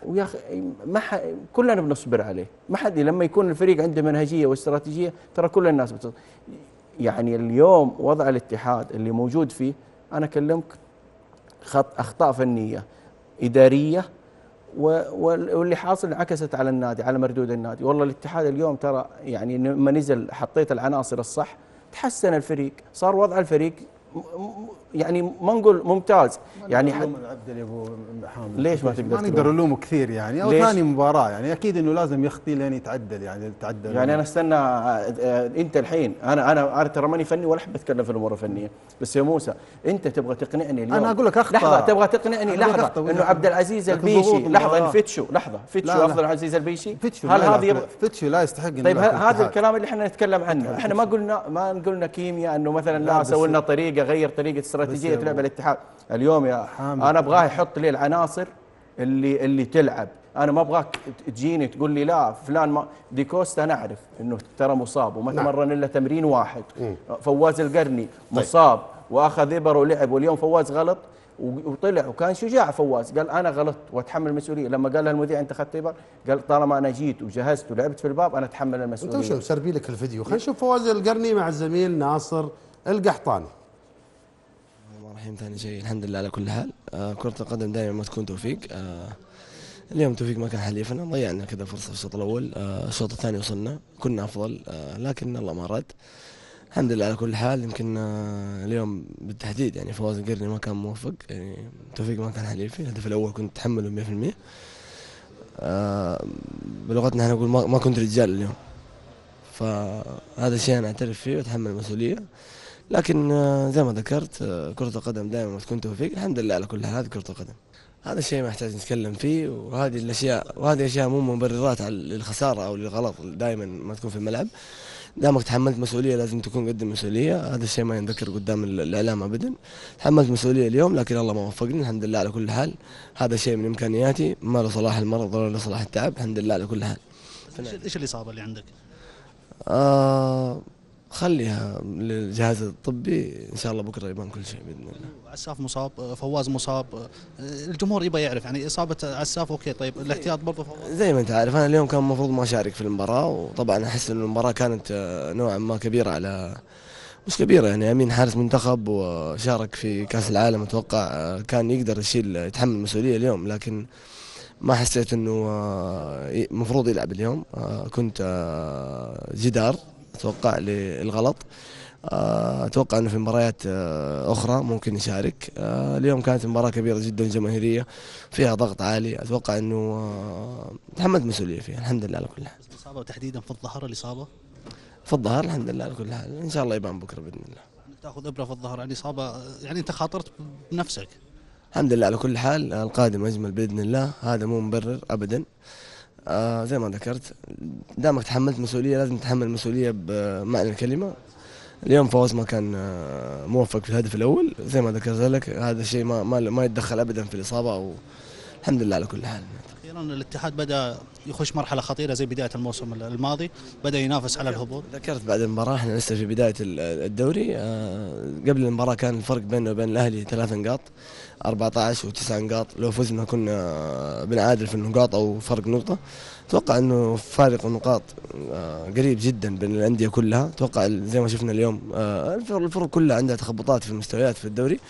ويا أخي ما ح... كلنا بنصبر عليه. ما حد لما يكون الفريق عنده منهجية واستراتيجية ترى كل الناس بتص... يعني اليوم وضع الاتحاد اللي موجود فيه أنا أكلمك خط أخطاء فنية إدارية واللي حاصل انعكست على النادي على مردود النادي. والله الاتحاد اليوم ترى يعني لما نزل حطيت العناصر الصح تحسن الفريق صار وضع الفريق يعني ما نقول ممتاز يعني حد العبد ابو حامد ليش ما تقدر ما نقدر؟ نلومه كثير يعني. أو؟ ثاني مباراة يعني. أكيد إنه لازم يخطي لين يتعدل يعني يتعدل. يعني أنا أستنى آه، أنت الحين أنا أنا أنا ترى ماني فني ولا أحب أتكلم في الأمور الفنية. بس يا موسى أنت تبغى تقنعني اليوم؟ أنا أقول لك أخطأ. لحظة تبغى تقنعني؟ لحظة. إنه عبد العزيز البيشي لحظة المباراة. الفتشو لحظة. فتشو. أفضل العزيز البيشي؟ فتشو هل يبغى؟ في- فتشو لا يستحق إنه طيب هذا. الكلام اللي إحنا نتكلم عنه. إحنا ما قلنا ما قلنا كيمياء إنه مثلا لا، سوي لنا طريقة غير طريقة استراتيجيه لعب الاتحاد. اليوم يا حامد. أنا ابغاه يحط لي العناصر اللي اللي تلعب. أنا ما أبغاك تجيني تقول لي لا فلان ما دي كوستا أنا أعرف إنه ترى مصاب وما نعم. تمرن إلا تمرين واحد. فواز القرني مصاب وأخذ ابر ولعب واليوم فواز غلط وطلع وكان شجاع فواز. قال أنا غلطت وأتحمل المسؤولية. لما قال له المذيع أنت أخذت ابر قال طالما أنا جيت وجهزت ولعبت في الباب أنا أتحمل انت المسؤولية. وشو سربي لك الفيديو. خلينا نشوف فواز القرني مع الزميل ناصر القحطاني. الرحيم ثاني شيء. الحمد لله على كل حال. آه كرة القدم دائما ما تكون توفيق. آه اليوم توفيق ما كان حليفنا ضيعنا كذا فرصة في الشوط الأول. آه الشوط الثاني وصلنا. كنا أفضل. آه لكن الله ما رد. الحمد لله على كل حال. يمكن آه اليوم بالتحديد يعني فواز القرني ما كان موفق. يعني توفيق ما كان حليفي. الهدف الأول كنت أتحمله 100% آه بلغتنا إحنا نقول ما, كنت رجال اليوم. فهذا الشيء أنا أعترف فيه وأتحمل المسؤولية. لكن آه، زي ما ذكرت آه، كرة القدم دائما ما تكون توفيق. الحمد لله على كل حال هذه كرة القدم. هذا الشيء ما يحتاج نتكلم فيه وهذه الأشياء وهذه الاشياء مو مبررات للخساره أو للغلط دائما ما تكون في الملعب. دامك تحملت مسؤولية لازم تكون قد المسؤوليه هذا الشيء ما ينذكر قدام ال- الإعلام ابدا. تحملت مسؤولية اليوم لكن الله ما وفقني. الحمد لله على كل حال. هذا شيء من إمكانياتي. ما له صلاح المرض ولا له صلاح التعب. الحمد لله على كل حال. إيش إيش الإصابة اللي عندك؟ آه خليها للجهاز الطبي إن شاء الله بكرة يبان كل شيء بإذن الله. عساف مصاب فواز مصاب الجمهور يبغى يعرف يعني إصابة عساف okay طيب الاحتياط برضه فواز؟ زي ما أنت عارف أنا اليوم كان المفروض ما أشارك في المباراة وطبعا أحس ان المباراة كانت آه، نوعا ما كبيرة على مش كبيرة يعني أمين حارس منتخب وشارك في كأس العالم أتوقع آه، كان يقدر يشيل يتحمل المسؤوليه اليوم لكن ما حسيت إنه آه، المفروض يلعب اليوم. آه، كنت آه، جدار أتوقع للغلط. آه، أتوقع إنه في مباريات آه، أخرى ممكن يشارك. آه، اليوم كانت مباراة كبيرة جدا جماهيرية فيها ضغط عالي. أتوقع إنه تحملت مسؤولية فيها الحمد لله على كل حال. الاصابه تحديدا في الظهر الإصابة؟ في الظهر الحمد لله على كل حال. إن شاء الله يبان بكرة بإذن الله. تأخذ إبرة في الظهر يعني إصابة يعني أنت خاطرت بنفسك. الحمد لله على كل حال. القادم أجمل بإذن الله. هذا مو مبرر ابدا. آه زي ما ذكرت دامك تحملت مسؤولية لازم تتحمل مسؤولية بمعنى الكلمة. اليوم فوز ما كان آه، موفق في الهدف الأول. زي ما ذكرت لك هذا الشيء ما ما, ما يتدخل ابدا في الإصابة أو الحمد لله على كل حال. أخيرا الاتحاد بدأ يخش مرحلة خطيرة زي بداية الموسم الماضي بدأ ينافس على الهبوط. ذكرت بعد المباراة إحنا لسه في بداية ال- الدوري. آه، قبل المباراة كان الفرق بيننا وبين الأهلي ثلاث نقاط 14 وتسع نقاط. لو فزنا كنا بنعادل في النقاط أو فرق نقطة. أتوقع أنه فارق النقاط آه، قريب جدا بين الأندية كلها. أتوقع زي ما شفنا اليوم آه، الفرق كلها عندها تخبطات في المستويات في الدوري.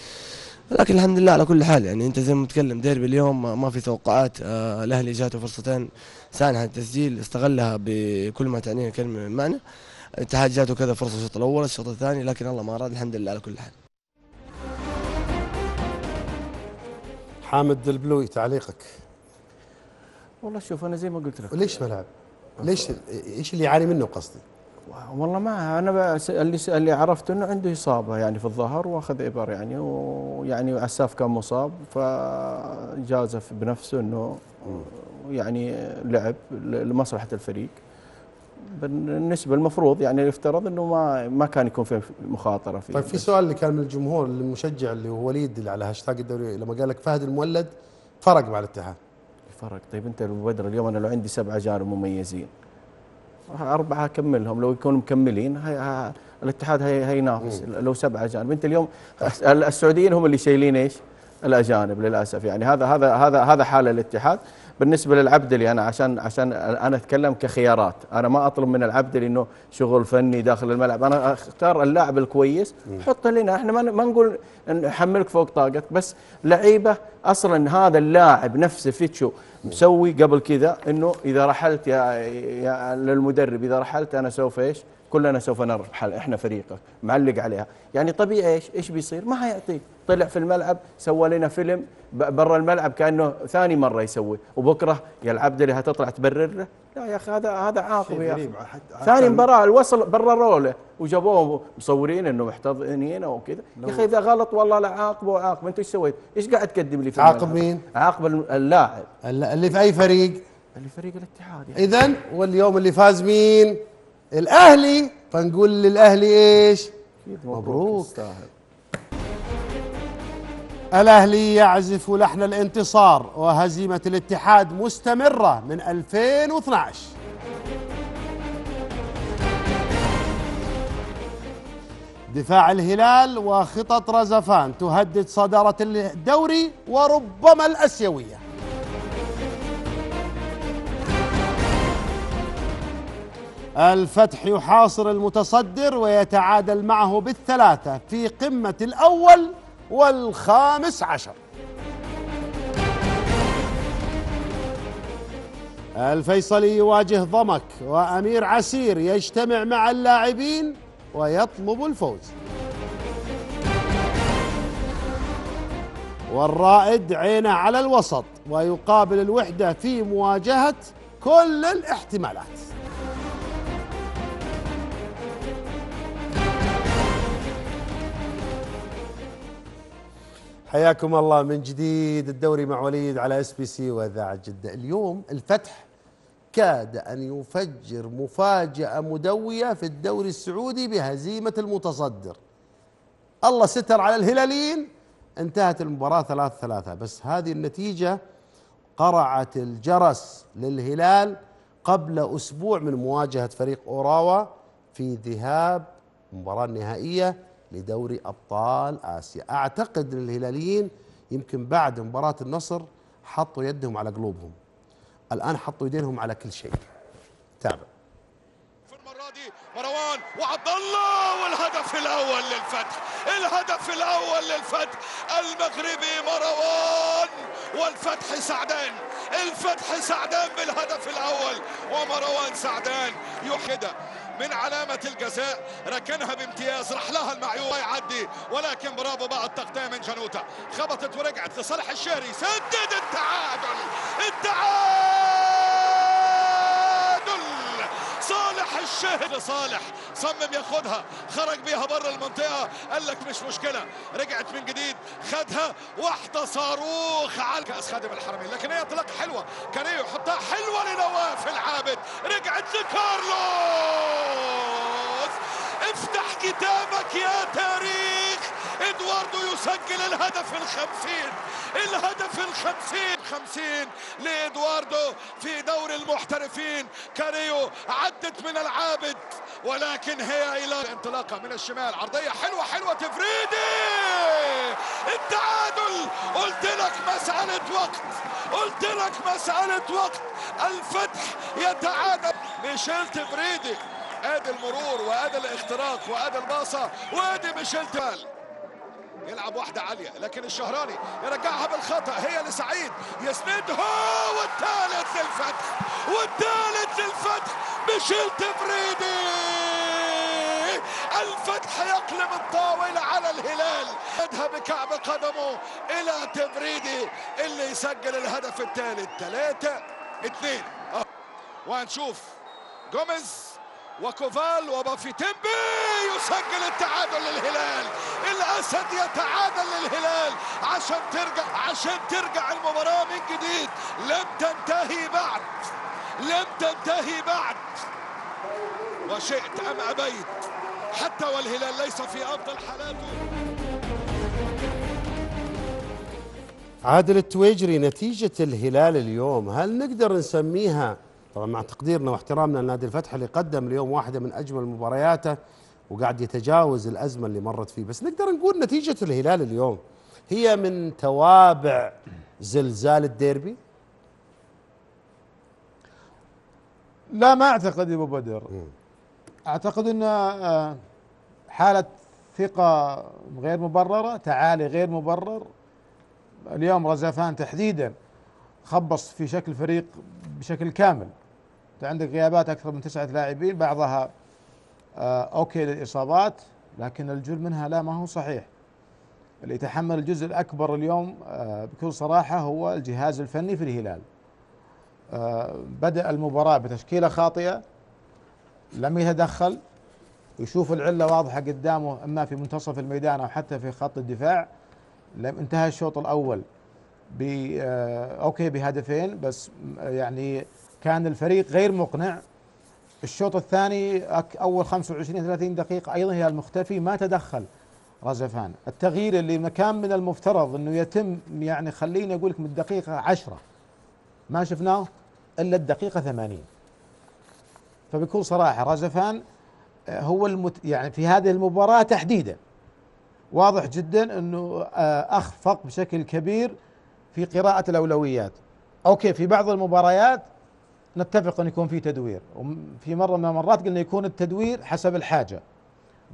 لكن الحمد لله على كل حال يعني أنت زي ما تتكلم ديربي اليوم ما- ما في توقعات. آه الأهلي جاته فرصتين سانحة التسجيل استغلها بكل ما تعنيه الكلمة من معنى. الاتحاد جاته كذا فرصة الشوط الأول الشوط الثاني لكن الله ما أراد الحمد لله على كل حال. حامد البلوي تعليقك؟ والله شوف أنا زي ما قلت لك. ليش ملعب؟ ليش إيش اللي يعاني منه قصدي؟ والله ما أنا بس اللي اللي عرفت إنه عنده إصابة يعني في الظهر وأخذ ابر يعني ويعني عساف كان مصاب فجازف بنفسه إنه يعني لعب لمصلحة الفريق. بالنسبة المفروض يعني يفترض إنه ما ما كان يكون في مخاطرة فيه طيب في سؤال اللي كان من الجمهور المشجع اللي هو وليد اللي على هاشتاج الدوري لما قال لك فهد المولد فرق مع الاتحاد فرق. طيب أنت بدر اليوم أنا لو عندي سبعة اجانب مميزين. أربعة أكملهم. لو يكونوا مكملين هي ها الاتحاد هي هينافس. لو سبعة أجانب. أنت اليوم السعوديين هم اللي شايلين إيش؟ الأجانب للأسف. يعني هذا هذا هذا هذا حال الاتحاد. بالنسبة للعبدلي أنا عشان عشان أنا أتكلم كخيارات. أنا ما أطلب من العبدلي إنه شغل فني داخل الملعب. أنا أختار اللاعب الكويس حطه لنا. إحنا ما ما نقول نحملك فوق طاقتك بس لعيبة أصلا هذا اللاعب نفسه فيتشو مسوي قبل كذا إنه إذا رحلت يا, يا للمدرب إذا رحلت أنا سوف إيش؟ كلنا سوف نرحل إحنا فريقك معلق عليها، يعني طبيعي إيش؟ إيش بيصير؟ ما حيعطيك، طلع في الملعب سوى لنا فيلم برا الملعب كأنه ثاني مرة يسوي، وبكرة يا العبد اللي هتطلع تبرر له، لا يا أخي هذا هذا عاقب يا أخي ثاني مباراة الوصل برروا له وجابوه مصورين إنه محتضنين وكذا، يا أخي إذا غلط والله لا عاقبه عاقب، أنت إيش سويت؟ إيش قاعد تقدم لي في الملعب؟ مين؟ عاقب اللاعب اللي في أي فريق؟ اللي فريق الاتحاد يعني. اذا واليوم اللي فاز مين؟ الأهلي فنقول للأهلي إيش؟ مبروك الأهلي يعزف لحن الانتصار وهزيمة الاتحاد مستمرة من 2012 دفاع الهلال وخطط رزفان تهدد صدارة الدوري وربما الأسيوية. الفتح يحاصر المتصدر ويتعادل معه بالثلاثة في قمة الأول والخامس عشر. الفيصلي يواجه ضمك وأمير عسير يجتمع مع اللاعبين ويطلب الفوز. والرائد عينه على الوسط ويقابل الوحدة في مواجهة كل الاحتمالات. حياكم الله من جديد. الدوري مع وليد على SBC واذاعه جدة. اليوم الفتح كاد أن يفجر مفاجأة مدوية في الدوري السعودي بهزيمة المتصدر. الله ستر على الهلاليين. انتهت المباراة ثلاث ثلاثة. بس هذه النتيجة قرعت الجرس للهلال قبل أسبوع من مواجهة فريق أوراوا في ذهاب المباراه النهائيه لدوري أبطال آسيا. أعتقد الهلاليين يمكن بعد مباراة النصر حطوا يدهم على قلوبهم. الآن حطوا يدينهم على كل شيء. تابع. مروان وعبد الله والهدف الأول للفتح. الهدف الأول للفتح. المغربي مروان والفتح سعدان. الفتح سعدان بالهدف الأول ومروان سعدان يحدى من علامة الجزاء ركنها بامتياز راح لها المعيوب. يعدي ولكن برافو بقى التغطية من جنوتا خبطت ورجعت لصالح الشهري. سدد التعادل! التعادل! صالح الشهري صالح. صمم ياخدها خرج بيها بره المنطقة. قال لك مش مشكلة. رجعت من جديد خدها واحدة صاروخ على كأس خادم الحرمين. لكن هي انطلاقة حلوة. كاريو يحطها حلوة لنواف العابد. رجعت لكارلوس. افتح كتابك يا تاريخ. إدواردو يسجل الهدف الخمسين الهدف الخمسين. خمسين لإدواردو في دور المحترفين. كاريو عدت من العابد ولكن هي إلى انطلاقة من الشمال. عرضية حلوة حلوة. تفريدي! التعادل! قلت لك مسألة وقت. قلت لك مسألة وقت. الفتح يتعادل. ميشيل تفريدي ادي المرور وادي الاختراق وادي الباصة وادي ميشيل تال يلعب واحدة عالية لكن الشهراني يرجعها بالخطأ هي لسعيد يسندها والثالث للفتح والثالث للفتح ميشيل تفريدي. الفتح يقلب الطاولة على الهلال يدها بكعب قدمه إلى تفريدي اللي يسجل الهدف الثالث ثلاثة اثنين. آه. وهنشوف. جوميز. وكوفال وبافيتيمبي يسجل التعادل للهلال. الأسد يتعادل للهلال. عشان ترجع عشان ترجع المباراة من جديد. لم تنتهي بعد. لم تنتهي بعد. وشئت أم أبيت. حتى والهلال ليس في أفضل حالاته. عادل التويجري نتيجة الهلال اليوم. هل نقدر نسميها طبعا مع تقديرنا واحترامنا لنادي الفتح اللي قدم اليوم واحدة من أجمل مبارياته وقاعد يتجاوز الأزمة اللي مرت فيه. بس نقدر نقول نتيجة الهلال اليوم هي من توابع زلزال الديربي؟ لا ما أعتقد يا أبو بدر. أعتقد إن آه، حالة ثقة غير مبررة تعالي غير مبرر. اليوم رزافان تحديدا خبص في شكل فريق بشكل كامل. أنت عندك غيابات أكثر من تسعة لاعبين بعضها آه أوكي للإصابات لكن الجل منها لا ما هو صحيح. اللي يتحمل الجزء الأكبر اليوم آه بكل صراحة هو الجهاز الفني في الهلال. آه بدأ المباراة بتشكيلة خاطئة لم يتدخل يشوف العلة واضحة قدامه إما في منتصف الميدان أو حتى في خط الدفاع. لم انتهى الشوط الأول ب أوكي بهدفين بس يعني كان الفريق غير مقنع. الشوط الثاني أول 25 30 دقيقة أيضا هي المختفي ما تدخل رزفان التغيير اللي كان من المفترض إنه يتم يعني خليني أقول لك من الدقيقة 10 ما شفناه إلا الدقيقة 80 فبكل صراحة رزفان آه، هو المت يعني في هذه المباراة تحديدا. واضح جدا إنه آه، أخفق بشكل كبير في قراءة الأولويات. okay في بعض المباريات نتفق أن يكون في تدوير. وفي مرة من المرات قلنا يكون التدوير حسب الحاجة.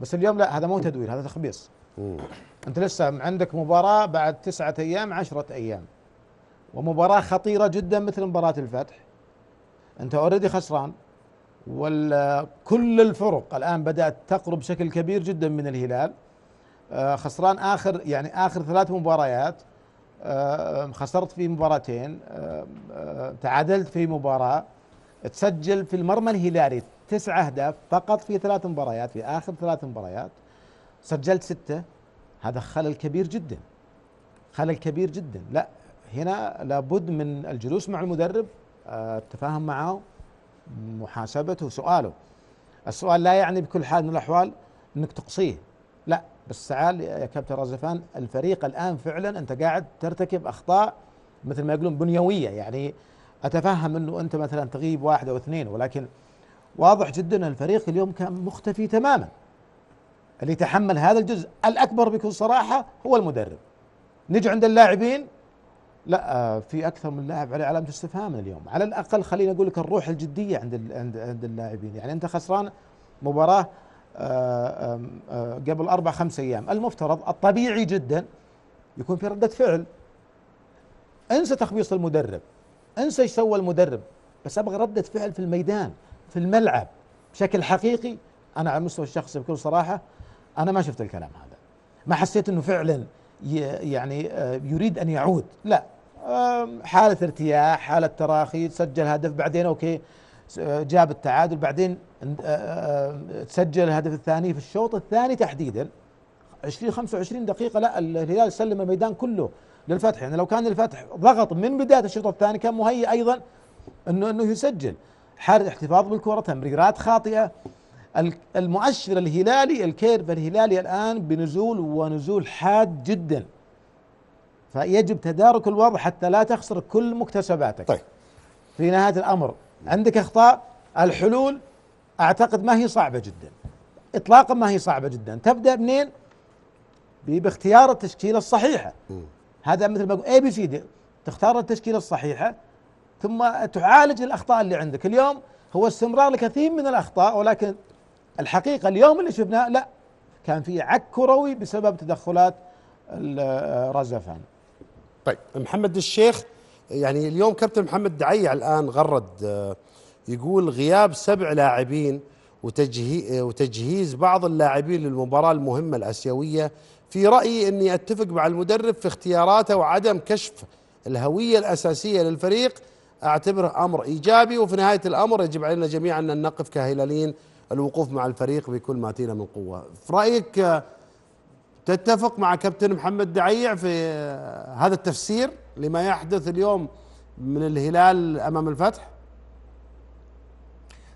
بس اليوم لا هذا مو تدوير هذا تخبيص. أنت لسه عندك مباراة بعد تسعة أيام عشرة أيام. ومباراة خطيرة جدا مثل مباراة الفتح. أنت already خسران. وكل الفرق الآن بدأت تقرب بشكل كبير جدا من الهلال. آه، خسران آخر يعني آخر ثلاث مباريات. خسرت في مباراتين آه، آه، تعادلت في مباراة تسجل في المرمى الهلالي تسع أهداف فقط في ثلاث مباريات في آخر ثلاث مباريات سجلت ستة. هذا خلل كبير جدا خلل كبير جدا. لا هنا لابد من الجلوس مع المدرب آه، التفاهم معه محاسبته سؤاله. السؤال لا يعني بكل حال من الأحوال إنك تقصيه. لا بس تعال يا كابتن رزفان الفريق الآن فعلا أنت قاعد ترتكب أخطاء مثل ما يقولون بنيوية. يعني أتفهم إنه أنت مثلا تغيب واحد أو اثنين ولكن واضح جدا إن الفريق اليوم كان مختفي تماما. اللي يتحمل هذا الجزء الأكبر بكل صراحة هو المدرب. نجي عند اللاعبين لا آه، في أكثر من لاعب عليه علامة استفهام اليوم. على الأقل خليني أقول لك الروح الجدية عند عند اللاعبين. يعني أنت خسران مباراة قبل أربع خمس أيام. المفترض الطبيعي جدا يكون في ردة فعل. انسى تخبيص المدرب. انسى إيش سوى المدرب. بس أبغى ردة فعل في الميدان في الملعب. بشكل حقيقي أنا على المستوى الشخصي بكل صراحة أنا ما شفت الكلام هذا. ما حسيت إنه فعلا يعني آه، يريد أن يعود. لا. آم، حالة ارتياح حالة تراخي سجل هدف بعدين أوكي جاب التعادل بعدين آه، آه، تسجل الهدف الثاني في الشوط الثاني تحديدا. 20 25 دقيقة لا الهلال سلم الميدان كله للفتح. يعني لو كان الفتح ضغط من بداية الشوط الثاني كان مهيئ أيضا أنه أنه يسجل. حال الاحتفاظ بالكرة تمريرات خاطئة. ال- المؤشر الهلالي الكيرف الهلالي الآن بنزول ونزول حاد جدا. فيجب تدارك الوضع حتى لا تخسر كل مكتسباتك. طيب. في نهاية الأمر عندك أخطاء؟ الحلول؟ أعتقد ما هي صعبة جدا. إطلاقا ما هي صعبة جدا. تبدأ منين؟ باختيار التشكيلة الصحيحة. هذا مثل ما ABCD تختار التشكيلة الصحيحة ثم تعالج الأخطاء اللي عندك. اليوم هو استمرار لكثير من الأخطاء ولكن الحقيقة اليوم اللي شفناه لا. كان في عك كروي بسبب تدخلات ال- رزفان طيب محمد الشيخ يعني اليوم كابتن محمد دعيع الآن غرد آه، يقول غياب سبع لاعبين وتجهي وتجهيز بعض اللاعبين للمباراة المهمة الآسيوية. في رأيي إني أتفق مع المدرب في اختياراته وعدم كشف الهوية الأساسية للفريق. أعتبره أمر إيجابي وفي نهاية الأمر يجب علينا جميعا أن نقف كهلاليين الوقوف مع الفريق بكل ما أتينا من قوة. في رأيك آه، تتفق مع كابتن محمد دعيع في هذا التفسير لما يحدث اليوم من الهلال أمام الفتح؟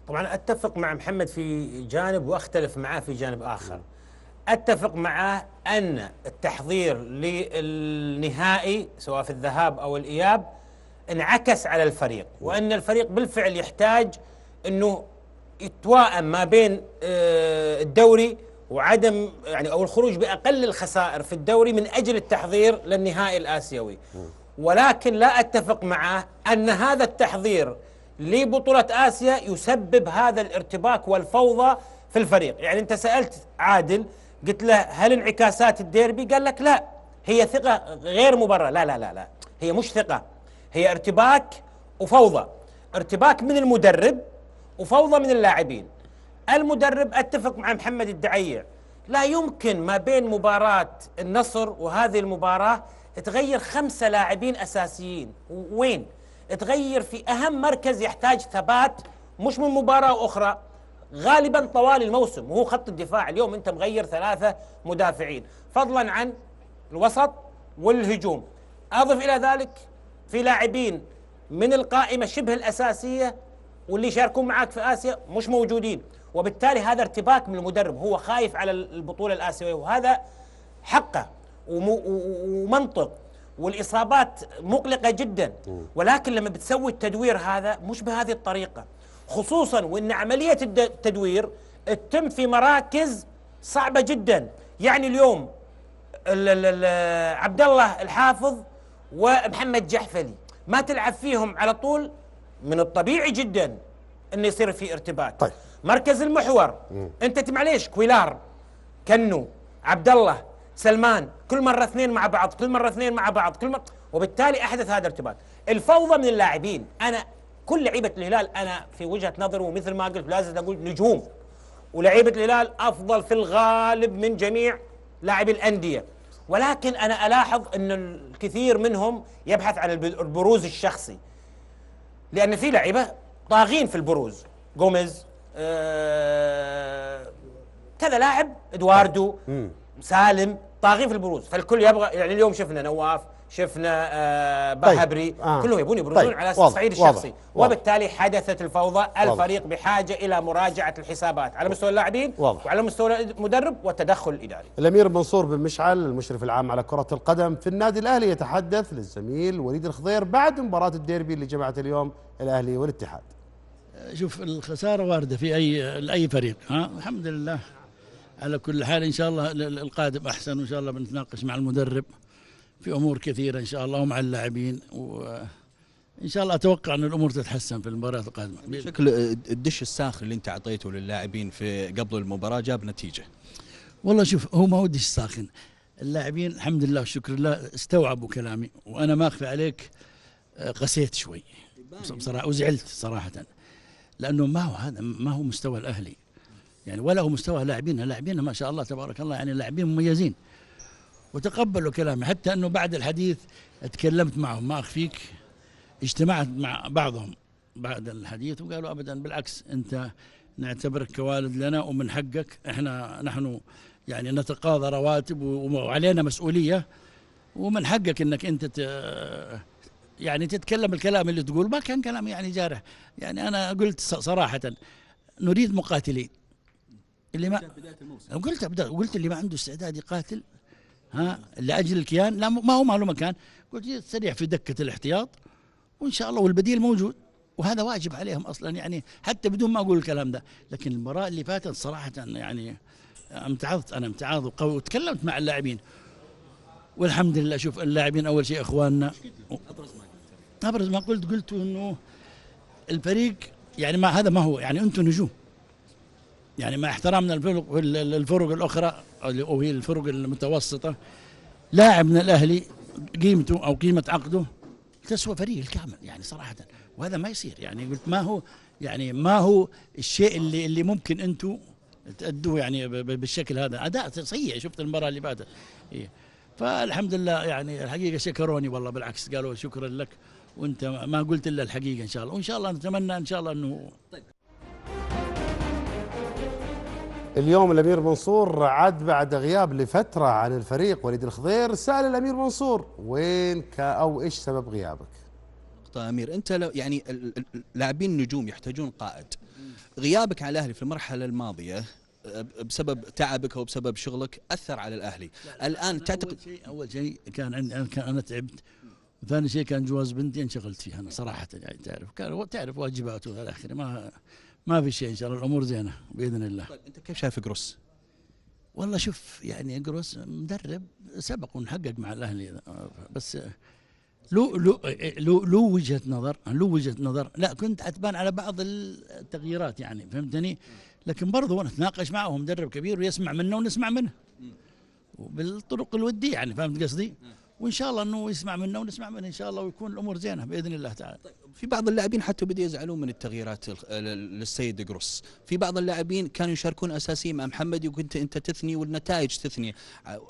طبعا أتفق مع محمد في جانب وأختلف معاه في جانب آخر. أتفق معاه أن التحضير للنهائي سواء في الذهاب أو الإياب انعكس على الفريق وأن الفريق بالفعل يحتاج إنه يتوائم ما بين آه، الدوري وعدم يعني أو الخروج بأقل الخسائر في الدوري من أجل التحضير للنهائي الآسيوي. ولكن لا أتفق معه أن هذا التحضير لبطولة آسيا يسبب هذا الارتباك والفوضى في الفريق. يعني أنت سألت عادل قلت له هل انعكاسات الديربي؟ قال لك لا هي ثقة غير مبررة. لا لا لا لا. هي مش ثقة هي ارتباك وفوضى. ارتباك من المدرب وفوضى من اللاعبين. المدرب أتفق مع محمد الدعيع لا يمكن ما بين مباراة النصر وهذه المباراة تغير خمسة لاعبين أساسيين. وين؟ تغير في أهم مركز يحتاج ثبات مش من مباراة أخرى. غالبا طوال الموسم وهو خط الدفاع. اليوم أنت مغير ثلاثة مدافعين. فضلا عن الوسط والهجوم. أضف إلى ذلك في لاعبين من القائمة شبه الأساسية واللي يشاركون معاك في آسيا مش موجودين. وبالتالي هذا ارتباك من المدرب. هو خايف على البطولة الآسيوية وهذا حقه ومنطق. والإصابات مقلقة جدا. ولكن لما بتسوي التدوير هذا مش بهذه الطريقة. خصوصا وإن عملية الد- التدوير تتم في مراكز صعبة جدا. يعني اليوم ال- ال- ال- عبد الله الحافظ ومحمد جحفلي ما تلعب فيهم على طول من الطبيعي جدا إنه يصير في ارتباك طيب. مركز المحور. أنت معليش كويلار كنو عبد الله سلمان كل مرة اثنين مع بعض كل مرة اثنين مع بعض كل مرة. وبالتالي أحدث هذا الارتباط الفوضى من اللاعبين. أنا كل لعيبة الهلال أنا في وجهة نظري ومثل ما قلت لازم أقول نجوم. ولعيبة الهلال أفضل في الغالب من جميع لاعبي الأندية. ولكن أنا ألاحظ إن الكثير منهم يبحث عن الب- البروز الشخصي. لأن في لعيبة طاغين في البروز. جوميز آه كذا لاعب إدواردو سالم. طاغين في البروز فالكل يبغى يعني اليوم شفنا نواف شفنا آه بحبري آه. كلهم يبون يبرزون طيب. على واضح. الصعيد واضح. الشخصي واضح. وبالتالي حدثت الفوضى الفريق بحاجة إلى مراجعة الحسابات على مستوى اللاعبين واضح. وعلى مستوى المدرب والتدخل الإداري الأمير منصور بن مشعل المشرف العام على كرة القدم في النادي الأهلي يتحدث للزميل وليد الخضير بعد مباراة الديربي اللي جمعت اليوم الأهلي والاتحاد شوف الخسارة واردة في أي لأي فريق ها الحمد لله على كل حال إن شاء الله ال- ال- القادم أحسن وإن شاء الله بنتناقش مع المدرب في أمور كثيرة إن شاء الله ومع اللاعبين وإن شاء الله أتوقع أن الأمور تتحسن في المباراة القادمة. شكل الدش الساخن اللي أنت أعطيته للاعبين في قبل المباراة جاب نتيجة. والله شوف هو ما وديش ساخن. اللاعبين الحمد لله والشكر لله استوعبوا كلامي وأنا ما أخفي عليك آه، قسيت شوي. بصراحة وزعلت صراحة. لأنه ما هو هذا ما هو مستوى الأهلي. يعني ولا هو مستوى لاعبينا لاعبينا ما شاء الله تبارك الله يعني لاعبين مميزين. وتقبلوا كلامي حتى أنه بعد الحديث تكلمت معهم ما أخفيك اجتمعت مع بعضهم بعد الحديث وقالوا أبدا بالعكس أنت نعتبرك كوالد لنا ومن حقك إحنا نحن يعني نتقاضى رواتب وعلينا مسؤولية ومن حقك إنك أنت ت- يعني تتكلم الكلام اللي تقول. ما كان كلام يعني جارح. يعني أنا قلت ص- صراحة نريد مقاتلين. اللي ما قلت أبدأ قلت اللي ما عنده استعداد يقاتل ها لأجل الكيان لا ما هو معلومة كان. قلت يستريح في دكة الاحتياط وإن شاء الله والبديل موجود وهذا واجب عليهم أصلا يعني حتى بدون ما أقول الكلام ده. لكن المباراة اللي فاتت صراحة يعني امتعضت أنا امتعاض وقوي وتكلمت مع اللاعبين. والحمد لله شوف اللاعبين أول شيء إخواننا. أبرز ما قلت قلت إنه الفريق يعني ما هذا ما هو يعني أنتم نجوم. يعني مع احترامنا الفرق الفرق الأخرى أو هي الفرق المتوسطة لاعب من الأهلي قيمته أو قيمة عقده تسوى فريق الكامل يعني صراحة. وهذا ما يصير يعني قلت ما هو يعني ما هو الشيء اللي اللي ممكن أنتم تأدوه يعني بالشكل هذا. أداء سيء شفت المباراة اللي فاتت إيه. فالحمد لله يعني الحقيقة شكروني والله بالعكس قالوا شكرا لك وأنت ما قلت إلا الحقيقة إن شاء الله. وإن شاء الله نتمنى إن شاء الله إنه اليوم الأمير منصور عاد بعد غياب لفترة عن الفريق وليد الخضير سأل الأمير منصور وين كا أو إيش سبب غيابك؟ نقطة أمير أنت لو يعني ال- ال- اللاعبين النجوم يحتاجون قائد. غيابك على الأهلي في المرحلة الماضية أه، بسبب تعبك أو بسبب شغلك أثر على الأهلي. الآن تعتقد أول شيء أول شيء كان عندي أنا كان أنا تعبت. وثاني شيء كان جواز بنتي انشغلت فيها أنا صراحة يعني تعرف. كان تعرف واجباته والى آخره ما ما في شيء إن شاء الله الأمور زينة بإذن الله. طيب أنت كيف شايف جروس؟ والله شوف يعني جروس مدرب سبق ونحقق مع الأهلي بس له له له له وجهة نظر له وجهة نظر لا كنت عتبان على بعض التغييرات يعني فهمتني؟ لكن برضه نتناقش معه هو مدرب كبير ويسمع منا ونسمع منه. وبالطرق الودية يعني فهمت قصدي؟ وإن شاء الله إنه يسمع منا ونسمع منه إن شاء الله ويكون الأمور زينة بإذن الله تعالى. في بعض اللاعبين حتى بدأوا يزعلون من التغييرات ال- ال- للسيد جروس في بعض اللاعبين كانوا يشاركون أساسي مع محمد وكنت أنت تثني والنتائج تثني.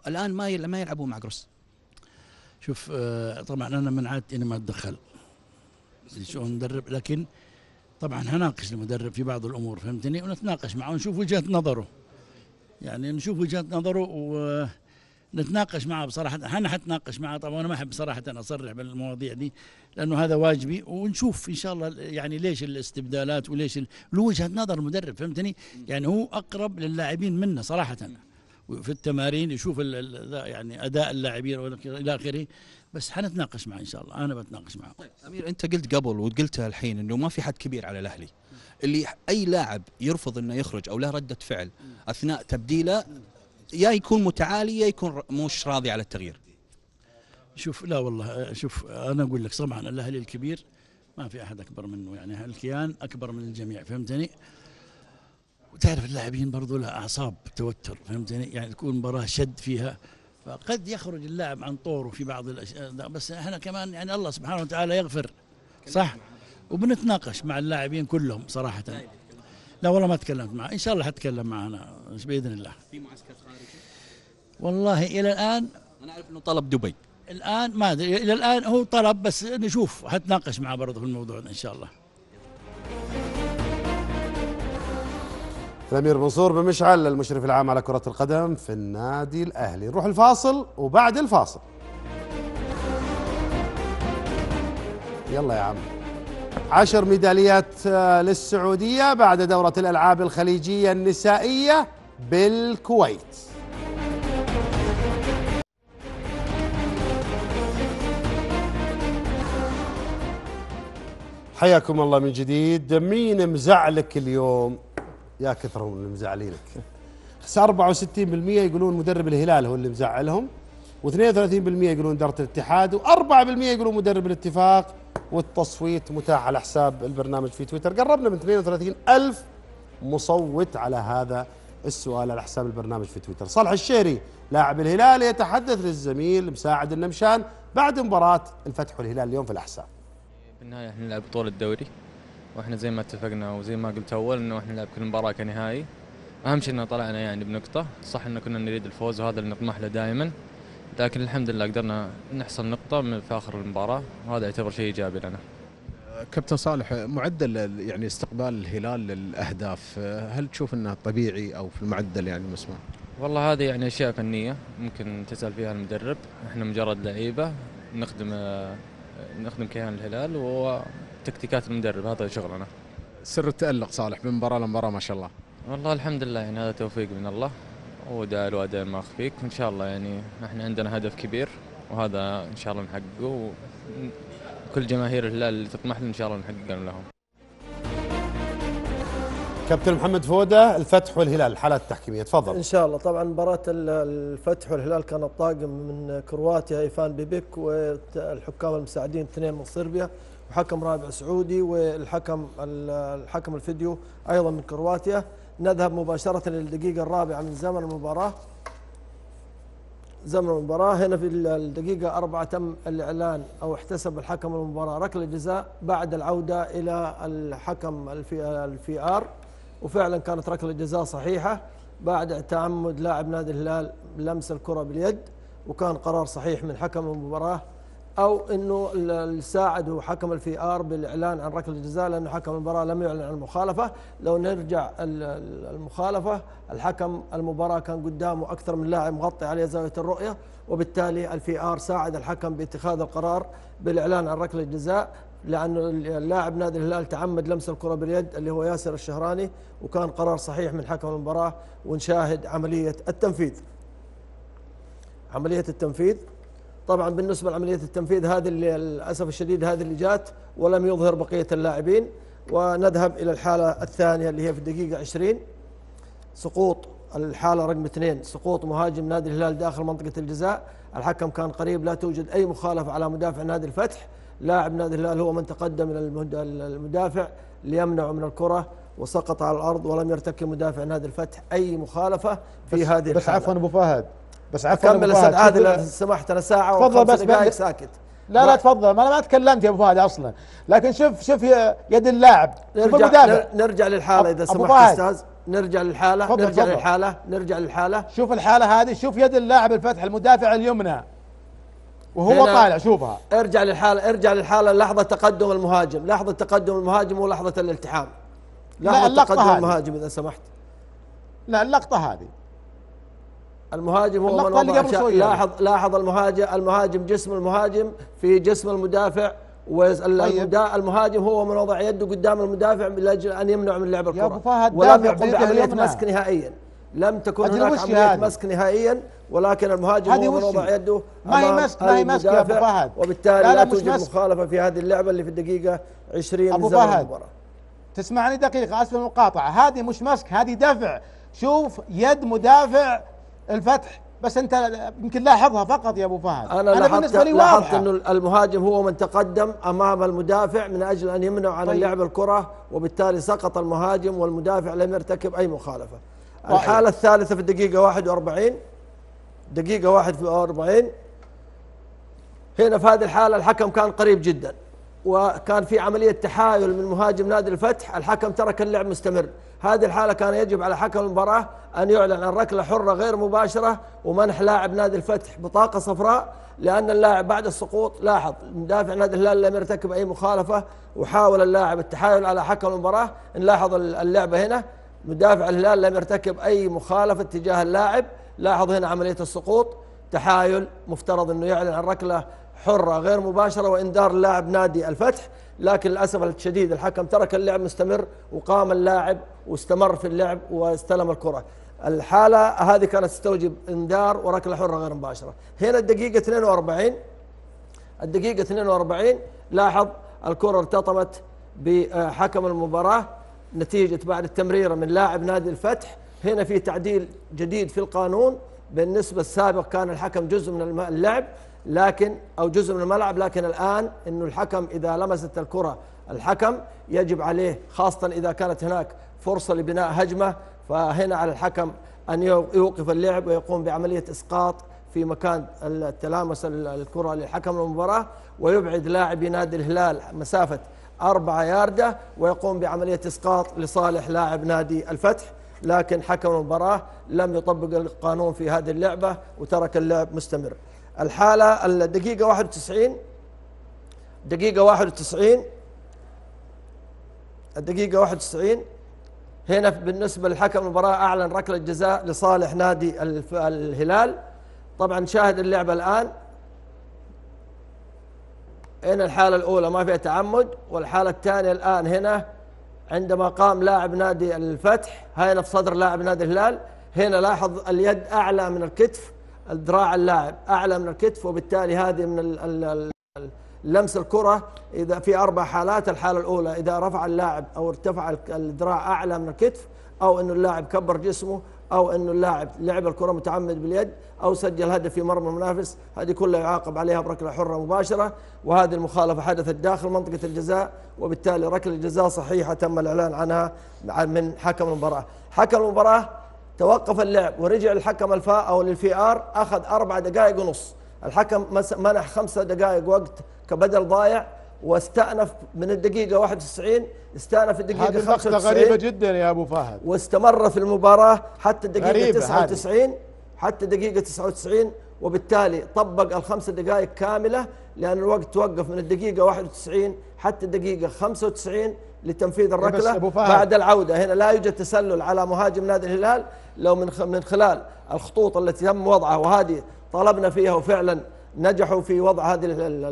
الآن ما ما يلعبون مع جروس شوف آه، طبعا أنا من عادتي إني ما أتدخل. في شؤون المدرب لكن طبعا هناقش المدرب في بعض الأمور فهمتني؟ ونتناقش معه ونشوف وجهة نظره. يعني نشوف وجهة نظره ونتناقش معه بصراحة. أنا حتناقش معه طبعا أنا ما أحب صراحة أصرح بالمواضيع دي لأنه هذا واجبي. ونشوف إن شاء الله يعني ليش الاستبدالات وليش وجهة نظر المدرب فهمتني؟ يعني هو أقرب للاعبين منا صراحة. في التمارين يشوف يعني أداء اللاعبين وإلى آخره. بس حنتناقش معه إن شاء الله. أنا بتناقش معه. أمير أنت قلت قبل وقلتها الحين أنه ما في حد كبير على الأهلي. اللي أي لاعب يرفض أنه يخرج أو له ردة فعل أثناء تبديله يا يكون متعالي يا يكون مش راضي على التغيير. شوف لا والله شوف أنا أقول لك طبعا الأهلي الكبير ما في أحد أكبر منه يعني الكيان أكبر من الجميع فهمتني؟ وتعرف اللاعبين برضو لها أعصاب توتر فهمتني؟ يعني تكون مباراة شد فيها فقد يخرج اللاعب عن طوره في بعض الأشياء بس إحنا كمان يعني الله سبحانه وتعالى يغفر صح؟ وبنتناقش مع اللاعبين كلهم صراحة. لا والله ما تكلمت معه إن شاء الله حتكلم معنا بإذن الله. في معسكر والله إلى الآن أنا أعرف إنه طلب دبي. الآن ما أدري إلى الآن هو طلب بس نشوف حتناقش معه برضه في الموضوع إن شاء الله. الامير منصور بن مشعل المشرف العام على كرة القدم في النادي الأهلي. نروح الفاصل وبعد الفاصل. يلا يا عم. عشر ميداليات آه، للسعودية بعد دورة الألعاب الخليجية النسائية بالكويت. حياكم الله من جديد. مين مزعلك اليوم؟ يا كثرهم اللي مزعلينك. 64% يقولون مدرب الهلال هو اللي مزعلهم و32% يقولون إدارة الاتحاد و4% يقولون مدرب الاتفاق والتصويت متاح على حساب البرنامج في تويتر. قربنا من 32 ألف مصوت على هذا السؤال على حساب البرنامج في تويتر. صالح الشهري لاعب الهلال يتحدث للزميل مساعد النمشان بعد مباراة الفتح والهلال اليوم في الأحساء بالنهاية إحنا نلعب بطولة الدوري وإحنا زي ما اتفقنا وزي ما قلت أول إنه إحنا نلعب كل مباراة كنهائي. أهم شيء إنه طلعنا يعني بنقطة صح إنه كنا نريد الفوز وهذا اللي نطمح له دائما لكن الحمد لله قدرنا نحصل نقطة من في آخر المباراة وهذا يعتبر شيء إيجابي لنا. كابتن صالح معدل يعني استقبال الهلال للأهداف هل تشوف إنه طبيعي أو في المعدل يعني مسموح؟ والله هذه يعني أشياء فنية ممكن تسأل فيها المدرب. إحنا مجرد لعيبة نخدم آه، نخدم كيان الهلال وتكتيكات المدرب هذا شغلنا. سر التألق صالح من مباراة لمباراة ما شاء الله. والله الحمد لله يعني هذا توفيق من الله. ودعاء الوالدين ما أخفيك. وإن شاء الله يعني إحنا عندنا هدف كبير وهذا إن شاء الله نحققه. وكل جماهير الهلال اللي تطمح له إن شاء الله نحققه لهم. كابتن محمد فودة الفتح والهلال الحالات التحكيمية. تفضل. إن شاء الله. طبعا مباراة ال- الفتح والهلال كانت طاقم من كرواتيا إيفان بيبيك والحكام المساعدين اثنين من صربيا وحكم رابع سعودي والحكم ال- الحكم الفيديو أيضا من كرواتيا. نذهب مباشرة للدقيقه الرابعة من زمن المباراة. زمن المباراة. هنا في الدقيقة أربعة تم الإعلان أو احتسب الحكم المباراة. ركلة جزاء بعد العودة إلى الحكم الـ V, الـ VAR. وفعلا كانت ركلة جزاء صحيحة بعد تعمد لاعب نادي الهلال لمس الكرة باليد وكان قرار صحيح من حكم المباراة أو أنه ال- الساعد هو حكم الفي آر بالإعلان عن ركلة جزاء لأنه حكم المباراة لم يعلن عن المخالفة. لو نرجع ال- ال- المخالفة الحكم المباراة كان قدامه أكثر من لاعب مغطي عليه زاوية الرؤية وبالتالي الفي آر ساعد الحكم باتخاذ القرار بالإعلان عن ركلة جزاء. لأنه اللاعب نادي الهلال تعمد لمس الكرة باليد اللي هو ياسر الشهراني وكان قرار صحيح من حكم المباراة ونشاهد عملية التنفيذ. عملية التنفيذ. طبعا بالنسبة لعملية التنفيذ هذه اللي للأسف الشديد هذه اللي جات ولم يظهر بقية اللاعبين. ونذهب إلى الحالة الثانية اللي هي في الدقيقة 20 سقوط الحالة رقم اثنين. سقوط مهاجم نادي الهلال داخل منطقة الجزاء. الحكم كان قريب لا توجد أي مخالفة على مدافع نادي الفتح. لاعب نادي الهلال هو من تقدم المد- المدافع ليمنعه من الكرة وسقط على الأرض ولم يرتكب مدافع نادي الفتح أي مخالفة في بس- هذه بس الحالة. عفوا أبو فهد. بس عفوا فهد. أستاذ عادل سمحت أنا ساعة تفضل بس دقائق بس- ساكت. لا لا تفضل. ما أنا ما تكلمت يا أبو فهد أصلا. لكن شوف شوف يد اللاعب. نرجع المدافع. نر- نرجع للحالة إذا أبو سمحت فهد. أستاذ. نرجع للحالة تفضل، نرجع تفضل. للحالة نرجع للحالة. شوف الحالة هذه. شوف يد اللاعب الفتح المدافع اليمنى. وهو طالع شوفها ارجع للحالة ارجع للحالة لحظة تقدم المهاجم لحظة تقدم المهاجم ولحظة الالتحام لا، لحظة اللقطة تقدم هذه. المهاجم إذا سمحت لا اللقطة هذه المهاجم هو من وضع. لاحظ لاحظ المهاجم المهاجم جسم المهاجم في جسم المدافع والمهاجم هو من وضع يده قدام المدافع لأجل أن يمنع من لعب الكرة ولم يقم بيده بعملية. مسك نهائيا لم تكن هناك عملية هذه؟ مسك نهائيا ولكن المهاجم هذه هو من وضع؟ يده ما هي مسك- ما هي مسك يا المدافع، فهد. وبالتالي لا، لا, توجد. مخالفة في هذه اللعبة اللي في الدقيقة 20 أبو فهد تسمعني دقيقة اسف المقاطعة هذه مش مسك هذه دفع شوف يد مدافع الفتح بس أنت يمكن لاحظها فقط يا أبو فهد أنا, لاحظت بالنسبة لي لاحظت واضحة إنه المهاجم هو من تقدم أمام المدافع من أجل أن يمنع عن طيب. اللعب الكرة وبالتالي سقط المهاجم والمدافع لم يرتكب أي مخالفة. طيب. الحالة الثالثة في الدقيقة 41 دقيقة 41 هنا في هذه الحالة الحكم كان قريب جدا وكان في عملية تحايل من مهاجم نادي الفتح الحكم ترك اللعب مستمر. هذه الحالة كان يجب على حكم المباراة أن يعلن عن ركلة حرة غير مباشرة ومنح لاعب نادي الفتح بطاقة صفراء لأن اللاعب بعد السقوط لاحظ مدافع نادي الهلال لم يرتكب أي مخالفة وحاول اللاعب التحايل على حكم المباراة. نلاحظ اللعبة هنا مدافع الهلال لم يرتكب أي مخالفة تجاه اللاعب. لاحظ هنا عملية السقوط تحايل مفترض أنه يعلن عن ركلة حرة غير مباشرة وإنذار اللاعب نادي الفتح لكن للأسف الشديد الحكم ترك اللعب مستمر وقام اللاعب واستمر في اللعب واستلم الكرة. الحالة هذه كانت تستوجب إنذار وركلة حرة غير مباشرة. هنا الدقيقة 42 الدقيقة 42 لاحظ الكرة ارتطمت بحكم المباراة نتيجة بعد التمريرة من لاعب نادي الفتح هنا في تعديل جديد في القانون بالنسبة السابق كان الحكم جزء من اللعب لكن أو جزء من الملعب لكن الآن أنه الحكم إذا لمست الكرة الحكم يجب عليه خاصة إذا كانت هناك فرصة لبناء هجمة فهنا على الحكم أن يوقف اللعب ويقوم بعملية إسقاط في مكان التلامس الكرة لحكم المباراة ويبعد لاعبي نادي الهلال مسافة أربعة ياردة ويقوم بعملية إسقاط لصالح لاعب نادي الفتح. لكن حكم المباراة لم يطبق القانون في هذه اللعبة وترك اللعب مستمر. الحالة الدقيقة 91 دقيقة 91 الدقيقة 91 هنا بالنسبة للحكم المباراة أعلن ركلة جزاء لصالح نادي الهلال. طبعا شاهد اللعبة الآن. هنا الحالة الأولى ما فيها تعمد والحالة الثانية الآن هنا عندما قام لاعب نادي الفتح هنا في صدر لاعب نادي الهلال هنا لاحظ اليد أعلى من الكتف الذراع اللاعب أعلى من الكتف وبالتالي هذه من لمس الكرة. إذا في أربع حالات الحالة الأولى إذا رفع اللاعب أو ارتفع الذراع أعلى من الكتف أو أنه اللاعب كبر جسمه أو أنه اللاعب لعب الكرة متعمد باليد أو سجل هدف في مرمى المنافس هذه كلها يعاقب عليها بركلة حرة مباشرة وهذه المخالفة حدثت داخل منطقة الجزاء وبالتالي ركلة جزاء صحيحة تم الإعلان عنها من حكم المباراة. حكم المباراة توقف اللعب ورجع الحكم الفاء أو للفي آر أخذ أربع دقائق ونص. الحكم منح خمسة دقائق وقت كبدل ضايع واستأنف من الدقيقة 91 استأنف الدقيقة هذه 95 لقطة غريبة جدا يا أبو فهد. واستمر في المباراة حتى الدقيقة غريبة 99 حتى الدقيقة 99 وبالتالي طبق الخمس دقائق كاملة لأن الوقت توقف من الدقيقة 91 حتى الدقيقة 95 لتنفيذ الركلة أبو فهد. بعد العودة هنا لا يوجد تسلل على مهاجم نادي الهلال لو من من خلال الخطوط التي تم وضعها وهذه طلبنا فيها وفعلا نجحوا في وضع هذه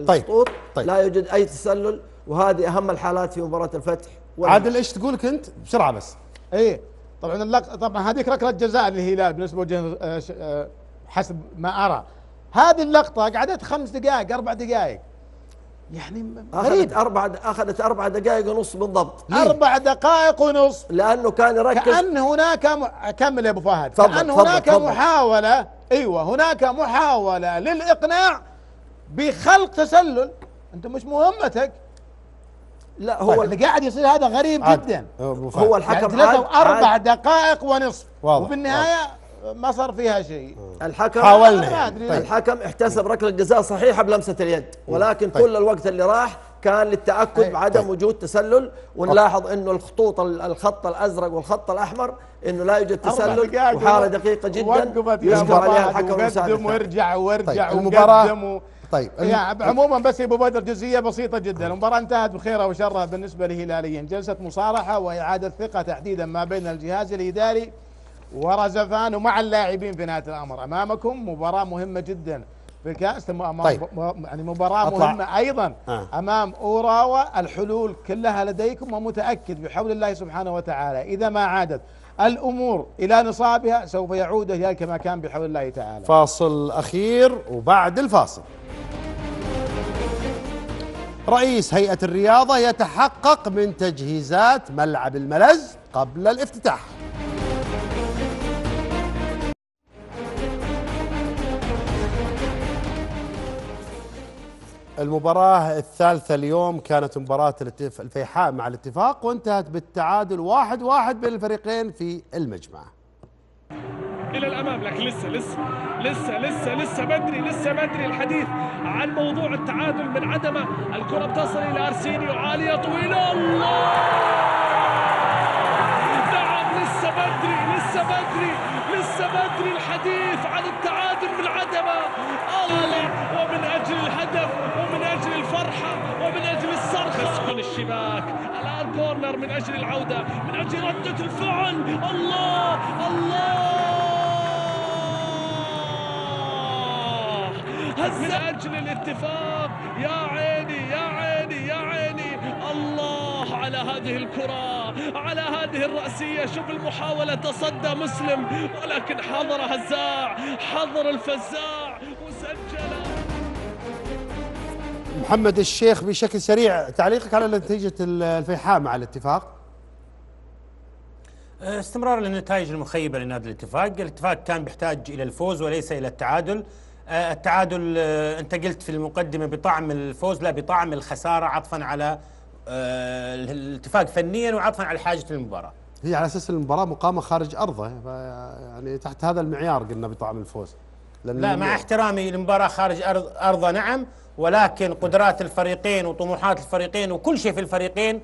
طيب. الخطوط طيب. لا يوجد أي تسلل وهذه أهم الحالات في مباراة الفتح. عادل إيش تقول كنت بسرعة بس إيه طبعا اللق... طبعا هذيك ركلة جزاء للهلال بالنسبة وجه آه، آه، حسب ما أرى. هذه اللقطة قعدت خمس دقائق أربع دقائق. يعني غريب. أربع أخذت أربع دقائق ونص بالضبط. أربع دقائق ونص. لأنه كان يركز. كأن هناك م... كمل يا أبو فهد. تفضل، كأن تفضل، هناك تفضل. محاولة أيوه هناك محاولة للإقناع بخلق تسلل. أنت مش مهمتك. لا هو اللي قاعد يصير هذا غريب عاد. جدا. هو الحكم يعني ثلاثة عاد- واربع عاد. دقائق ونصف واضح، وفي النهاية ما صار فيها شيء الحكم حاولنا يعني. طيب. الحكم احتسب ركلة جزاء صحيحة بلمسة اليد ولكن طيب. كل الوقت اللي راح كان للتأكد أي. بعدم طيب. وجود تسلل ونلاحظ إنه الخطوط ال- الخط الأزرق والخط الأحمر إنه لا يوجد تسلل دقائق وحالة و- دقيقة جدا يشكر عليها الحكم وقدم. وارجع وارجع طيب، وقدم. طيب يعني عموما بس يا أبو بدر جزئية بسيطة جدا المباراة انتهت بخير وشر بالنسبة للهلاليين جلسة مصارحه وإعادة ثقة تحديدا ما بين الجهاز الإداري ورزفان ومع اللاعبين في نهاية الأمر أمامكم مباراة مهمة جدا في الكأس طيب. يعني مباراة أطلع. مهمة أيضا آه. أمام أوراوا الحلول كلها لديكم ومتأكد بحول الله سبحانه وتعالى إذا ما عادت الأمور إلى نصابها سوف يعود الهلال كما كان بحول الله تعالى. فاصل أخير وبعد الفاصل. رئيس هيئة الرياضة يتحقق من تجهيزات ملعب الملز قبل الافتتاح. المباراة الثالثة اليوم كانت مباراة الفيحاء مع الاتفاق وانتهت بالتعادل واحد واحد بين الفريقين في المجمع. إلى الآن الأمام لكن لسه لسه لسه لسه لسه بدري لسه بدري الحديث عن موضوع التعادل من عدمه الكرة بتصل إلى أرسينيو عالية طويلة. الله! تسكن الشباك. الآن كورنر من أجل العودة من أجل ردة الفعل. الله! الله! من أجل الاتفاق يا عيني يا عيني يا عيني. الله! على هذه الكرة على هذه الرأسية. شوف المحاولة تصدى مسلم. ولكن حضر هزاع حضر الفزاع. محمد الشيخ بشكل سريع تعليقك على نتيجة الفيحاء مع الاتفاق؟ استمرار النتائج المخيبة لنادي الاتفاق. الاتفاق كان بيحتاج إلى الفوز وليس إلى التعادل. آه، التعادل آه، أنت قلت في المقدمة بطعم الفوز لا بطعم الخسارة عطفا على الاتفاق فنيا وعطفا على حاجة المباراة. هي على أساس المباراة مقامة خارج أرضه يعني تحت هذا المعيار قلنا بطعم الفوز. لا مع احترامي المباراة خارج أرض أرضه نعم. ولكن قدرات الفريقين وطموحات الفريقين وكل شيء في الفريقين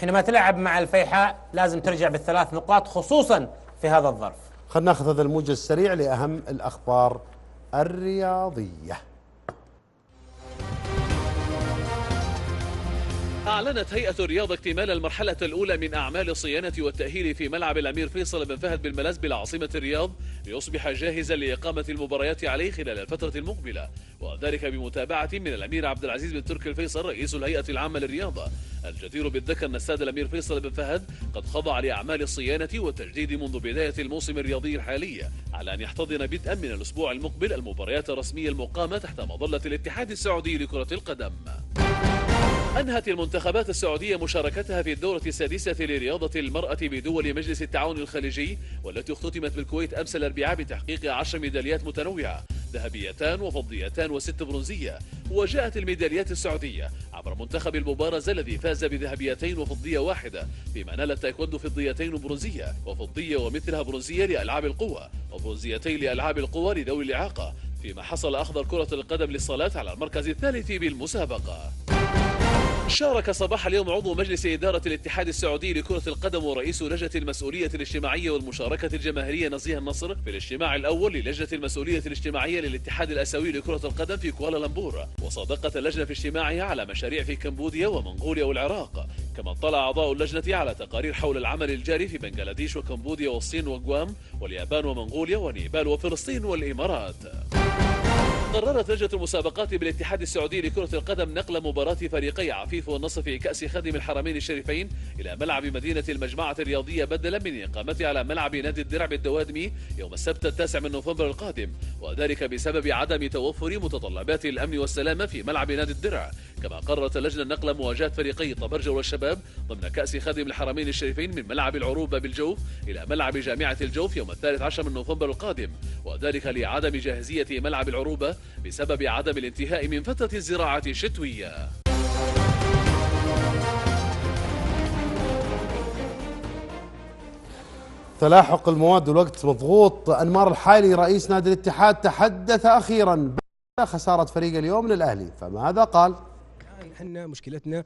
حينما تلعب مع الفيحاء لازم ترجع بالثلاث نقاط خصوصا في هذا الظرف. خلينا ناخذ هذا الموجز السريع لأهم الأخبار الرياضية. أعلنت هيئة الرياضة اكتمال المرحلة الأولى من أعمال الصيانة والتأهيل في ملعب الأمير فيصل بن فهد بالملاذ بالعاصمة الرياض ليصبح جاهزا لإقامة المباريات عليه خلال الفترة المقبلة وذلك بمتابعة من الأمير عبد العزيز بن تركي الفيصل رئيس الهيئة العامة للرياضة. الجدير بالذكر أن السادة الأمير فيصل بن فهد قد خضع لأعمال الصيانة والتجديد منذ بداية الموسم الرياضي الحالي على أن يحتضن بدءا من الأسبوع المقبل المباريات الرسمية المقامة تحت مظلة الاتحاد السعودي لكرة القدم. أنهت المنتخبات السعودية مشاركتها في الدورة السادسة لرياضة المرأة بدول مجلس التعاون الخليجي والتي اختتمت بالكويت أمس الأربعاء بتحقيق عشر ميداليات متنوعة ذهبيتان وفضيتان وست برونزية. وجاءت الميداليات السعودية عبر منتخب المبارزة الذي فاز بذهبيتين وفضية واحدة فيما نال التايكوندو فضيتين وبرونزية وفضية ومثلها برونزية لألعاب القوة وبرونزيتين لألعاب القوى لذوي الإعاقة. فيما حصل أخضر كرة القدم للصلاة على المركز الثالث بالمسابقة. شارك صباح اليوم عضو مجلس إدارة الاتحاد السعودي لكرة القدم ورئيس لجنة المسؤولية الاجتماعية والمشاركة الجماهيرية نزيه النصر في الاجتماع الأول للجنة المسؤولية الاجتماعية للاتحاد الآسيوي لكرة القدم في كوالالمبور. وصادقت اللجنة في اجتماعها على مشاريع في كمبوديا ومنغوليا والعراق. كما اطلع أعضاء اللجنة على تقارير حول العمل الجاري في بنغلاديش وكمبوديا والصين وغوام واليابان ومنغوليا ونيبال وفلسطين والإمارات. قررت لجنة المسابقات بالاتحاد السعودي لكرة القدم نقل مباراة فريقي عفيف والنصر في كأس خادم الحرمين الشريفين إلى ملعب مدينة المجمعة الرياضية بدلا من إقامتها على ملعب نادي الدرع بالدوادمي يوم السبت التاسع من نوفمبر القادم وذلك بسبب عدم توفر متطلبات الأمن والسلامة في ملعب نادي الدرع. كما قررت اللجنة نقل مواجهة فريقي طبرجة والشباب ضمن كأس خادم الحرمين الشريفين من ملعب العروبة بالجوف إلى ملعب جامعة الجوف يوم الثالث عشر من نوفمبر القادم وذلك لعدم جاهزية ملعب العروبة بسبب عدم الانتهاء من فترة الزراعة الشتوية تلاحق المواد والوقت مضغوط أنمار الحايلي رئيس نادي الاتحاد تحدث أخيرا بعد خساره فريق اليوم للأهلي فماذا قال؟ إحنا مشكلتنا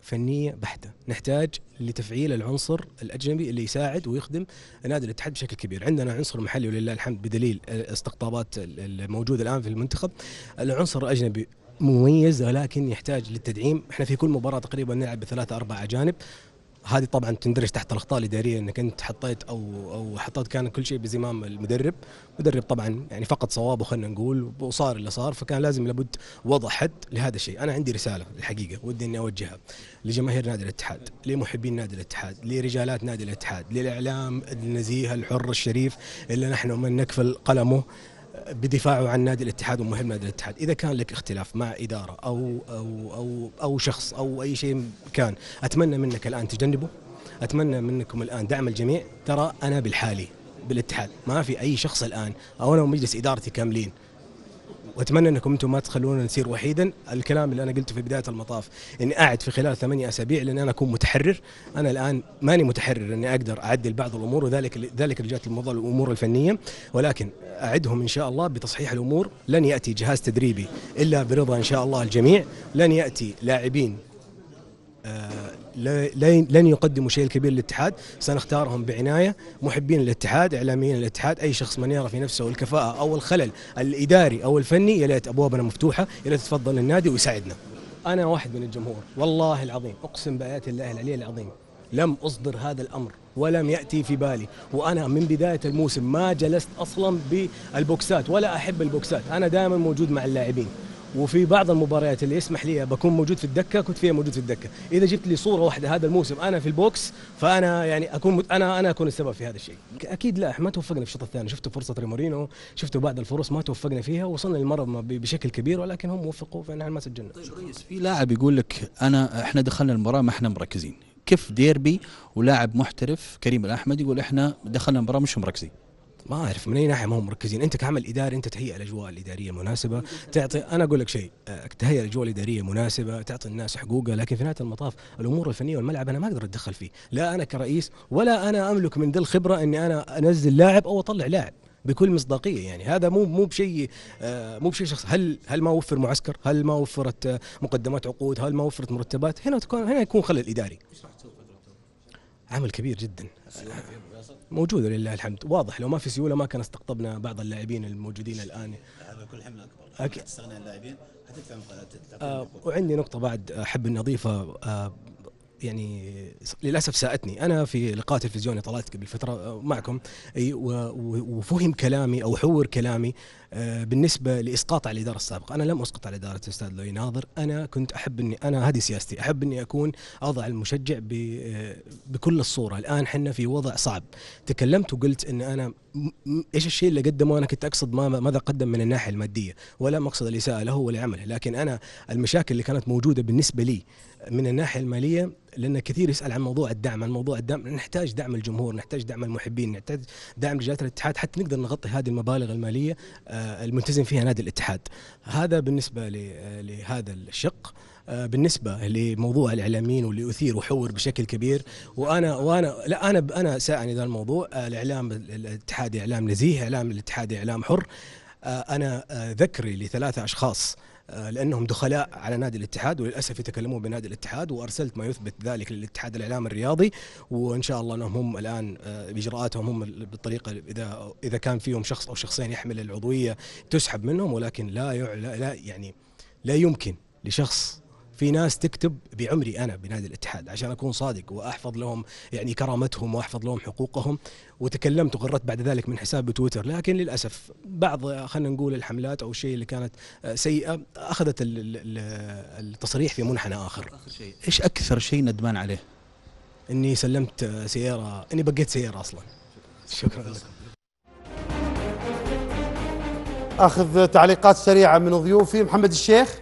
فنية بحتة، نحتاج لتفعيل العنصر الأجنبي اللي يساعد ويخدم نادي الاتحاد بشكل كبير، عندنا عنصر محلي ولله الحمد بدليل الاستقطابات الموجودة الآن في المنتخب، العنصر الأجنبي مميز ولكن يحتاج للتدعيم، إحنا في كل مباراة تقريبا نلعب بثلاثة أربع أجانب، هذه طبعا تندرج تحت الأخطاء الاداريه إنك أنت حطيت أو أو حطيت كان كل شيء بزمام المدرب، المدرب طبعا يعني فقد صوابه خلينا نقول وصار اللي صار فكان لازم لابد وضع حد لهذا الشيء، أنا عندي رسالة الحقيقة ودي إني أوجهها لجماهير نادي الاتحاد، لمحبين نادي الاتحاد، لرجالات نادي الاتحاد، للإعلام النزيه الحر الشريف اللي نحن من نكفل قلمه. بدفاعه عن نادي الاتحاد ومهم نادي الاتحاد، إذا كان لك اختلاف مع إدارة أو أو أو أو شخص أو أي شيء كان، أتمنى منك الآن تجنبه، أتمنى منكم الآن دعم الجميع، ترى أنا بالحالي بالاتحاد، ما في أي شخص الآن أو أنا ومجلس إدارتي كاملين وأتمنى أنكم أنتم ما تخلونا نسير وحيدا. الكلام اللي أنا قلته في بداية المطاف إني اعد في خلال ثمانية أسابيع لأن أنا أكون متحرر. أنا الآن ماني متحرر إني أقدر أعدل بعض الأمور وذلك ذلك رجعت الموضوع الأمور الفنية. ولكن أعدهم إن شاء الله بتصحيح الأمور. لن يأتي جهاز تدريبي إلا برضا إن شاء الله الجميع. لن يأتي لاعبين آه، لن يقدموا شيء كبير للاتحاد سنختارهم بعناية محبين الاتحاد إعلاميين الاتحاد أي شخص من يرى في نفسه الكفاءة أو الخلل الإداري أو الفني يا ليت أبوابنا مفتوحة يا ليت تتفضل النادي ويساعدنا. أنا واحد من الجمهور والله العظيم أقسم بآيات الله العلي العظيم لم أصدر هذا الأمر ولم يأتي في بالي وأنا من بداية الموسم ما جلست أصلا بالبوكسات ولا أحب البوكسات أنا دائما موجود مع اللاعبين. وفي بعض المباريات اللي يسمح لي بكون موجود في الدكة كنت فيها موجود في الدكة. إذا جبت لي صورة واحدة هذا الموسم أنا في البوكس فأنا يعني أكون مت... أنا أنا أكون السبب في هذا الشيء. أكيد لا ما توفقنا في الشوط الثاني. شفتوا فرصة رومارينيو شفتوا بعض الفرص ما توفقنا فيها. وصلنا للمرمى ب- بشكل كبير ولكن هم وفقوا فنحن ما سجلنا. في لاعب يقول لك أنا إحنا دخلنا المباراة ما إحنا مركزين. كيف ديربي ولاعب محترف كريم الأحمد يقول إحنا دخلنا المباراة مش مركزين؟ ما أعرف من أي ناحية ما هم مركزين. أنت كعمل إداري أنت تهيئ الأجواء الإدارية مناسبة. تعطي أنا أقول لك شيء آه، تهيئ الأجواء الإدارية مناسبة تعطي الناس حقوقها لكن في نهاية المطاف الأمور الفنية والملعب أنا ما أقدر أتدخل فيه. لا أنا كرئيس ولا أنا أملك من ذي الخبرة إني أنا أنزل لاعب أو أطلع لاعب بكل مصداقية. يعني هذا مو مو بشيء آه، مو بشيء شخص هل هل ما وفر معسكر؟ هل ما وفرت آه، مقدمات عقود؟ هل ما وفرت مرتبات؟ هنا تكون هنا يكون خلل إداري. عمل كبير جدا. موجودة لله الحمد. واضح لو ما في سيولة ما كان استقطبنا بعض اللاعبين الموجودين الآن. هذا كل حمل اكبر أكيد. تستغني عن اللاعبين حتدفع آه وعندي نقطة بعد أحب أن أضيفها آه يعني للأسف ساءتني. أنا في لقاء تلفزيوني طلعت قبل فترة آه، معكم وفهم كلامي أو حور كلامي آه، بالنسبة لإسقاط على الإدارة السابقة. أنا لم أسقط على إدارة الأستاذ لؤي ناظر. أنا كنت أحب أني أنا هذه سياستي أحب أني أكون أضع المشجع آه، بكل الصورة. الآن حنا في وضع صعب. تكلمت وقلت م- م- إيش الشيء اللي قدمه؟ أنا كنت أقصد ما ماذا قدم من الناحية المادية. ولا مقصد الإساءة له ولعمله لكن أنا المشاكل اللي كانت موجودة بالنسبة لي من الناحية المالية لأن كثير يسأل عن موضوع الدعم عن موضوع الدعم. نحتاج دعم الجمهور نحتاج دعم المحبين نحتاج دعم رجالات الاتحاد. حتى نقدر نغطي هذه المبالغ المالية آه، الملتزم فيها نادي الاتحاد. هذا بالنسبة آه، لهذا الشق. آه، بالنسبة لموضوع الإعلاميين واللي اثير وحور بشكل كبير. وأنا وأنا لا أنا أنا ساعني ذا الموضوع. الإعلام الاتحادي إعلام نزيه إعلام الاتحادي إعلام حر. أنا ذكري لثلاثة أشخاص. لأنهم دخلاء على نادي الاتحاد وللأسف يتكلمون بنادي الاتحاد وأرسلت ما يثبت ذلك للاتحاد الإعلام الرياضي وإن شاء الله أنهم هم الآن آه، بإجراءاتهم هم بالطريقة إذا إذا كان فيهم شخص أو شخصين يحمل العضوية تسحب منهم ولكن لا لا يعني لا يمكن لشخص في ناس تكتب بعمري أنا بنادي الاتحاد عشان أكون صادق وأحفظ لهم يعني كرامتهم وأحفظ لهم حقوقهم. وتكلمت وغردت بعد ذلك من حساب بتويتر لكن للأسف بعض خلينا نقول الحملات أو الشيء اللي كانت سيئة أخذت ال- ال- ال- التصريح في منحنى آخر. إيش أكثر شيء ندمان عليه؟ إني سلمت سيارة إني بقيت سيارة أصلا. شكرا. لك أخذ تعليقات سريعة من ضيوفي محمد الشيخ.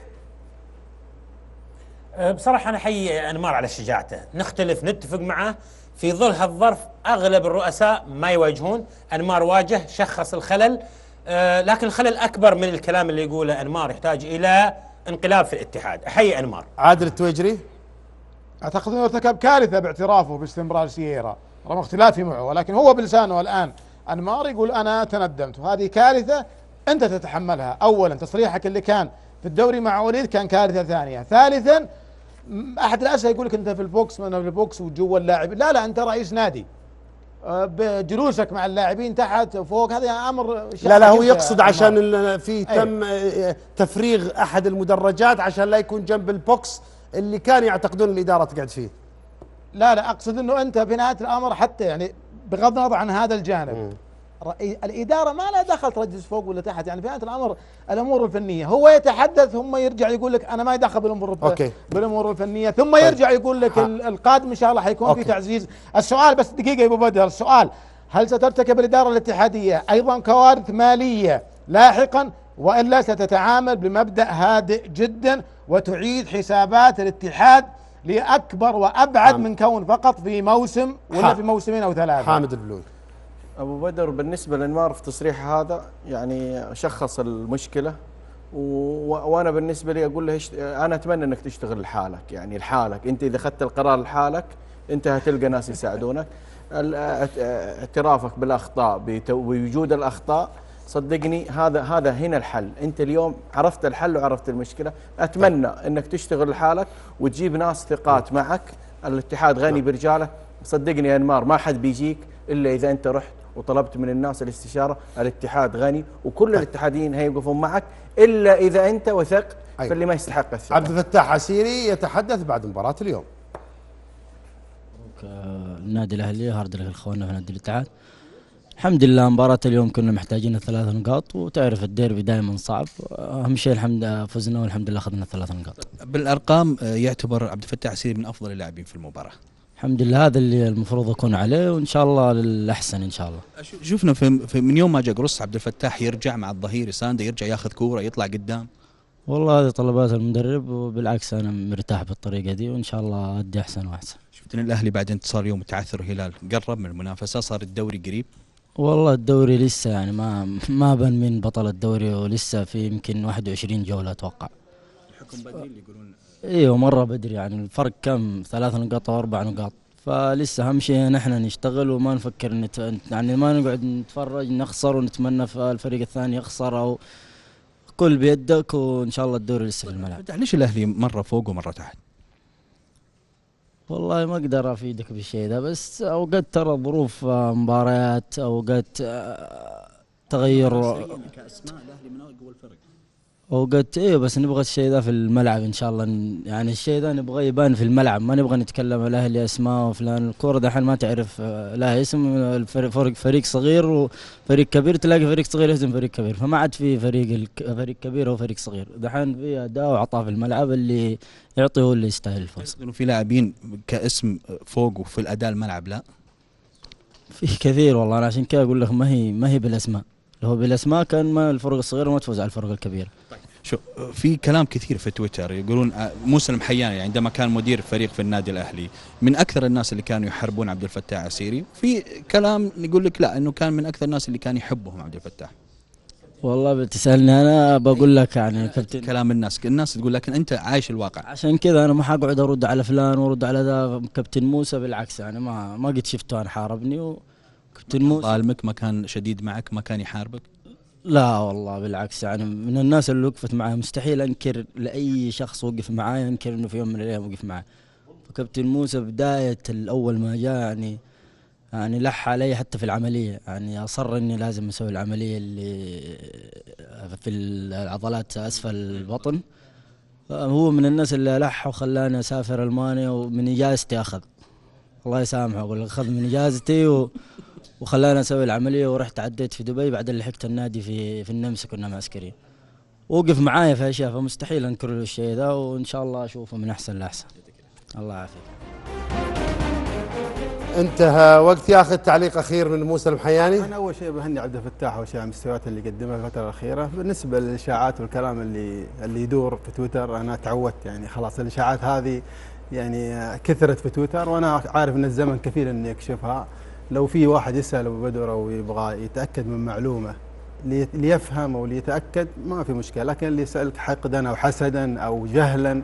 أه، بصراحة أنا أحيي أنمار على شجاعته. نختلف نتفق معه. في ظل هالظرف أغلب الرؤساء ما يواجهون. أنمار واجه شخص الخلل. أه، لكن الخلل أكبر من الكلام اللي يقوله أنمار يحتاج إلى انقلاب في الاتحاد. أحيي أنمار. عادل التويجري؟ أعتقد أنه ارتكب كارثة باعترافه باستمرار سييرا. رغم اختلافي معه ولكن هو بلسانه الآن. أنمار يقول أنا تندمت وهذه كارثة أنت تتحملها. اولا تصريحك اللي كان في الدوري مع وليد كان كارثة ثانية. ثالثا أحد الأسئلة يقول لك أنت في البوكس من البوكس وجوا اللاعبين لا لا أنت رئيس نادي. أه، بجلوسك مع اللاعبين تحت وفوق هذا أمر لا لا هو يقصد عشان. ال- في أي. تم آه، تفريغ أحد المدرجات عشان لا يكون جنب البوكس اللي كان يعتقدون الإدارة تقعد فيه. لا لا أقصد إنه أنت في نهايه الأمر حتى يعني بغض النظر عن هذا الجانب. رأي الإدارة ما لها دخل تجلس فوق ولا تحت. يعني في نهايه الامر الأمور الفنية. هو يتحدث ثم يرجع يقول لك أنا ما يدخل بالأمور okay. بالأمور الفنية. ثم يرجع يقول لك ال- القادم إن شاء الله حيكون في okay. تعزيز. السؤال بس دقيقة يا أبو بدر. السؤال هل سترتكب الإدارة الاتحادية أيضا كوارث مالية لاحقا وإلا ستتعامل بمبدأ هادئ جدا وتعيد حسابات الاتحاد لأكبر وأبعد من كون فقط في موسم ولا حا- في موسمين أو ثلاثة؟ حامد البلوي. أبو بدر بالنسبة لانمار في تصريحه هذا يعني شخص المشكلة. و- وأنا بالنسبة لي أقول له أنا أتمنى إنك تشتغل لحالك يعني لحالك. أنت إذا أخذت القرار لحالك أنت هتلقى ناس يساعدونك. اعترافك بالأخطاء بتو- بوجود الأخطاء صدقني هذا هذا هنا الحل. أنت اليوم عرفت الحل وعرفت المشكلة. أتمنى إنك تشتغل لحالك وتجيب ناس ثقات معك. الاتحاد غني برجاله صدقني يا أنمار ما حد بيجيك إلا إذا أنت رحت وطلبت من الناس الاستشارة الاتحاد غني وكل الاتحاديين هيوقفون معك إلا إذا أنت وثق في اللي ما يستحق الثقة. عبد الفتاح عسيري يتحدث بعد مباراة اليوم. النادي الأهلي هارد لك اخواننا في نادي الاتحاد. الحمد لله مباراة اليوم كنا محتاجين الثلاث نقاط وتعرف الديربي دائما صعب. أهم شيء الحمد فزنا والحمد لله اخذنا الثلاث نقاط. بالأرقام آه، يعتبر عبد الفتاح عسيري من أفضل اللاعبين في المباراة. الحمد لله هذا اللي المفروض أكون عليه وإن شاء الله للأحسن إن شاء الله. شفنا في, في من يوم ما جاء قرص عبد الفتاح يرجع مع الظهير يسانده يرجع ياخذ كورة يطلع قدام. والله هذه طلبات المدرب وبالعكس أنا مرتاح بالطريقة دي وإن شاء الله أدي أحسن وأحسن. شفت ان الأهلي بعد انتصار اليوم وتعثر الهلال قرب من المنافسة صار الدوري قريب. والله الدوري لسه يعني ما ما بان من بطل الدوري ولسه في يمكن 21 جولة أتوقع. الحكم بدري اللي يقولون. أيوه مره بدري يعني الفرق كم؟ ثلاث نقاط أو أربع نقاط. فلسه أهم شيء نحن نشتغل وما نفكر نت... يعني ما نقعد نتفرج نخسر ونتمنى في الفريق الثاني يخسر أو كل بيدك وإن شاء الله الدوري لسه في الملعب ليش الأهلي مرة فوق ومرة تحت؟ والله ما أقدر أفيدك بالشيء ده بس أوقات ترى ظروف مباريات أوقات آه، تغير كأسماء الأهلي من اقوى الفرق. اوقات أيوه بس نبغى الشيء ده في الملعب إن شاء الله. يعني الشيء ده نبغى يبان في الملعب. ما نبغى نتكلم الاهلي أسماء وفلان. الكورة دحين ما تعرف آه، لها اسم الفريق فريق- فريق صغير وفريق كبير تلاقي فريق صغير يهزم فريق كبير. فما عاد في فريق فريق كبير أو فريق صغير. دحين في أداء وعطاء في الملعب اللي يعطي هو اللي يستاهل الفوز. انه في لاعبين كاسم فوق وفي الأداء الملعب لا؟ في كثير والله. أنا عشان كذا أقول لك ما هي ما هي بالأسماء. هو بالأسماء كان ما الفرق الصغيره ما تفوز على الفرق الكبيره شو في كلام كثير في تويتر يقولون آه، موسى المحياني يعني عندما كان مدير فريق في النادي الأهلي من أكثر الناس اللي كانوا يحاربون عبد الفتاح عسيري في كلام يقول لك لا إنه كان من أكثر الناس اللي كان يحبهم عبد الفتاح. والله بتسالني أنا بقول لك يعني كابتن. كلام الناس الناس تقول لكن أنت عايش الواقع. عشان كذا أنا ما حقعد أرد على فلان وأرد على ذا كابتن موسى بالعكس يعني ما ما قد شفته أنا حاربني وكابتن موسى ظالمك ما كان شديد معك ما كان يحاربك؟ لا والله بالعكس يعني من الناس اللي وقفت معي مستحيل أنكر لأي شخص وقف معاي أنكر إنه في يوم من الأيام وقف معي فكابتن موسى بداية الأول ما جاء يعني يعني لح علي حتى في العملية يعني أصر إني لازم أسوي العملية اللي في العضلات أسفل البطن. هو من الناس اللي لح وخلاني أسافر ألمانيا ومن إجازتي أخذ. الله يسامحه أقول لك أخذ من إجازتي و وخلاني أسوي العملية ورحت عديت في دبي بعدين لحقت النادي في في النمسا كنا معسكرين وقف معايا في اشياء فمستحيل أنكر له الشيء ذا وإن شاء الله أشوفه من أحسن لأحسن. الله يعافيك. انتهى وقت ياخذ تعليق أخير من موسى المحياني أنا أول شيء بهني عبد الفتاح أول شيء على المستويات اللي قدمها الفترة الأخيرة. بالنسبة للإشاعات والكلام اللي اللي يدور في تويتر أنا تعودت يعني خلاص الإشاعات هذه يعني كثرت في تويتر وأنا عارف إن الزمن كفيل انه يكشفها لو في واحد يسأل أبو بدر أو يبغى يتأكد من معلومة لي- ليفهم أو ليتأكد ما في مشكلة لكن اللي يسألك حقدا أو حسدا أو جهلا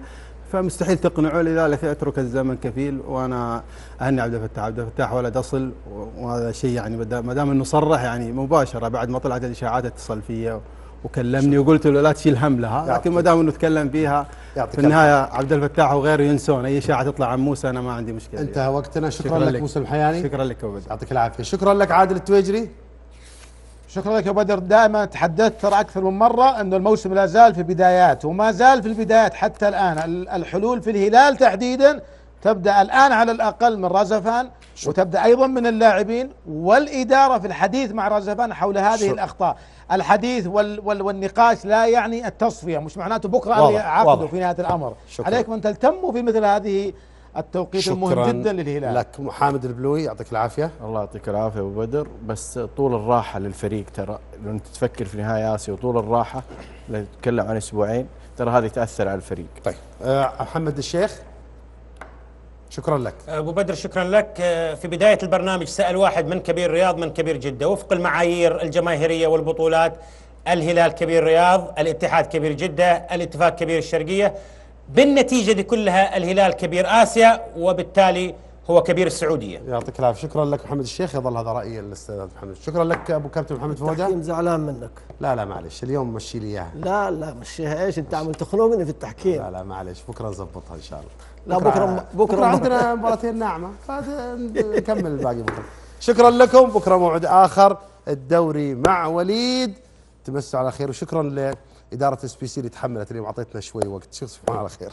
فمستحيل تقنعه لذلك أترك الزمن كفيل وأنا أهني عبد الفتاح. عبد الفتاح ولد أصل وهذا شيء يعني ما دام أنه صرح يعني مباشرة بعد ما طلعت الإشاعات اتصل فيا وكلمني وقلت له لا تشيل هم لها لكن ما دام انه تكلم فيها في النهاية عبد الفتاح وغيره ينسون أي اشاعه تطلع عن موسى أنا ما عندي مشكلة. انتهى وقتنا. شكرا, لك موسى المحياني شكرا لك أبو بدر. يعطيك العافية. شكرا لك عادل التويجري. شكرا لك يا بدر. دائما تحدثت ترى أكثر من مرة إنه الموسم لا زال في بدايات وما زال في البدايات حتى الآن. ال- الحلول في الهلال تحديدا تبدأ الآن على الأقل من رزفان وتبدأ أيضا من اللاعبين والإدارة في الحديث مع رزفان حول هذه شو- الأخطاء. الحديث وال وال والنقاش لا يعني التصفية مش معناته عقدوا واضح. في نهاية الأمر. شكراً. عليكم أن تلتموا في مثل هذه التوقيت المهم جدا للهلال. لك حامد البلوي يعطيك العافية. الله يعطيك العافية أبو بدر. بس طول الراحة للفريق ترى لو أنت تفكر في نهاية آسيا وطول الراحة تتكلم عن أسبوعين ترى هذه تأثر على الفريق. طيب. آه محمد الشيخ. شكرا لك. أبو بدر شكرا لك. آه، في بداية البرنامج سأل واحد من كبير الرياض من كبير جدة وفق المعايير الجماهيرية والبطولات الهلال كبير الرياض الاتحاد كبير جدة الاتفاق كبير الشرقية. بالنتيجة دي كلها الهلال كبير آسيا وبالتالي هو كبير السعودية. يعطيك العافية. شكرا لك محمد الشيخ. يظل هذا راي الأستاذ محمد. شكرا لك أبو كابتن محمد فوده التحكيم زعلان منك. لا لا معلش اليوم مشي لي إياها. لا لا مشيها. إيش؟ أنت عم تخنقني في التحكيم. لا لا معلش بكرة نظبطها إن شاء الله. لا بكرة بكرة بكرة عندنا مباراتين ناعمة. فنكمل الباقي بكرة. شكرا لكم. بكرة موعد آخر. الدوري مع وليد. تمسون على خير وشكرا لإدارة SBC اللي تحملت اليوم. أعطيتنا شوي وقت. شوف على خير.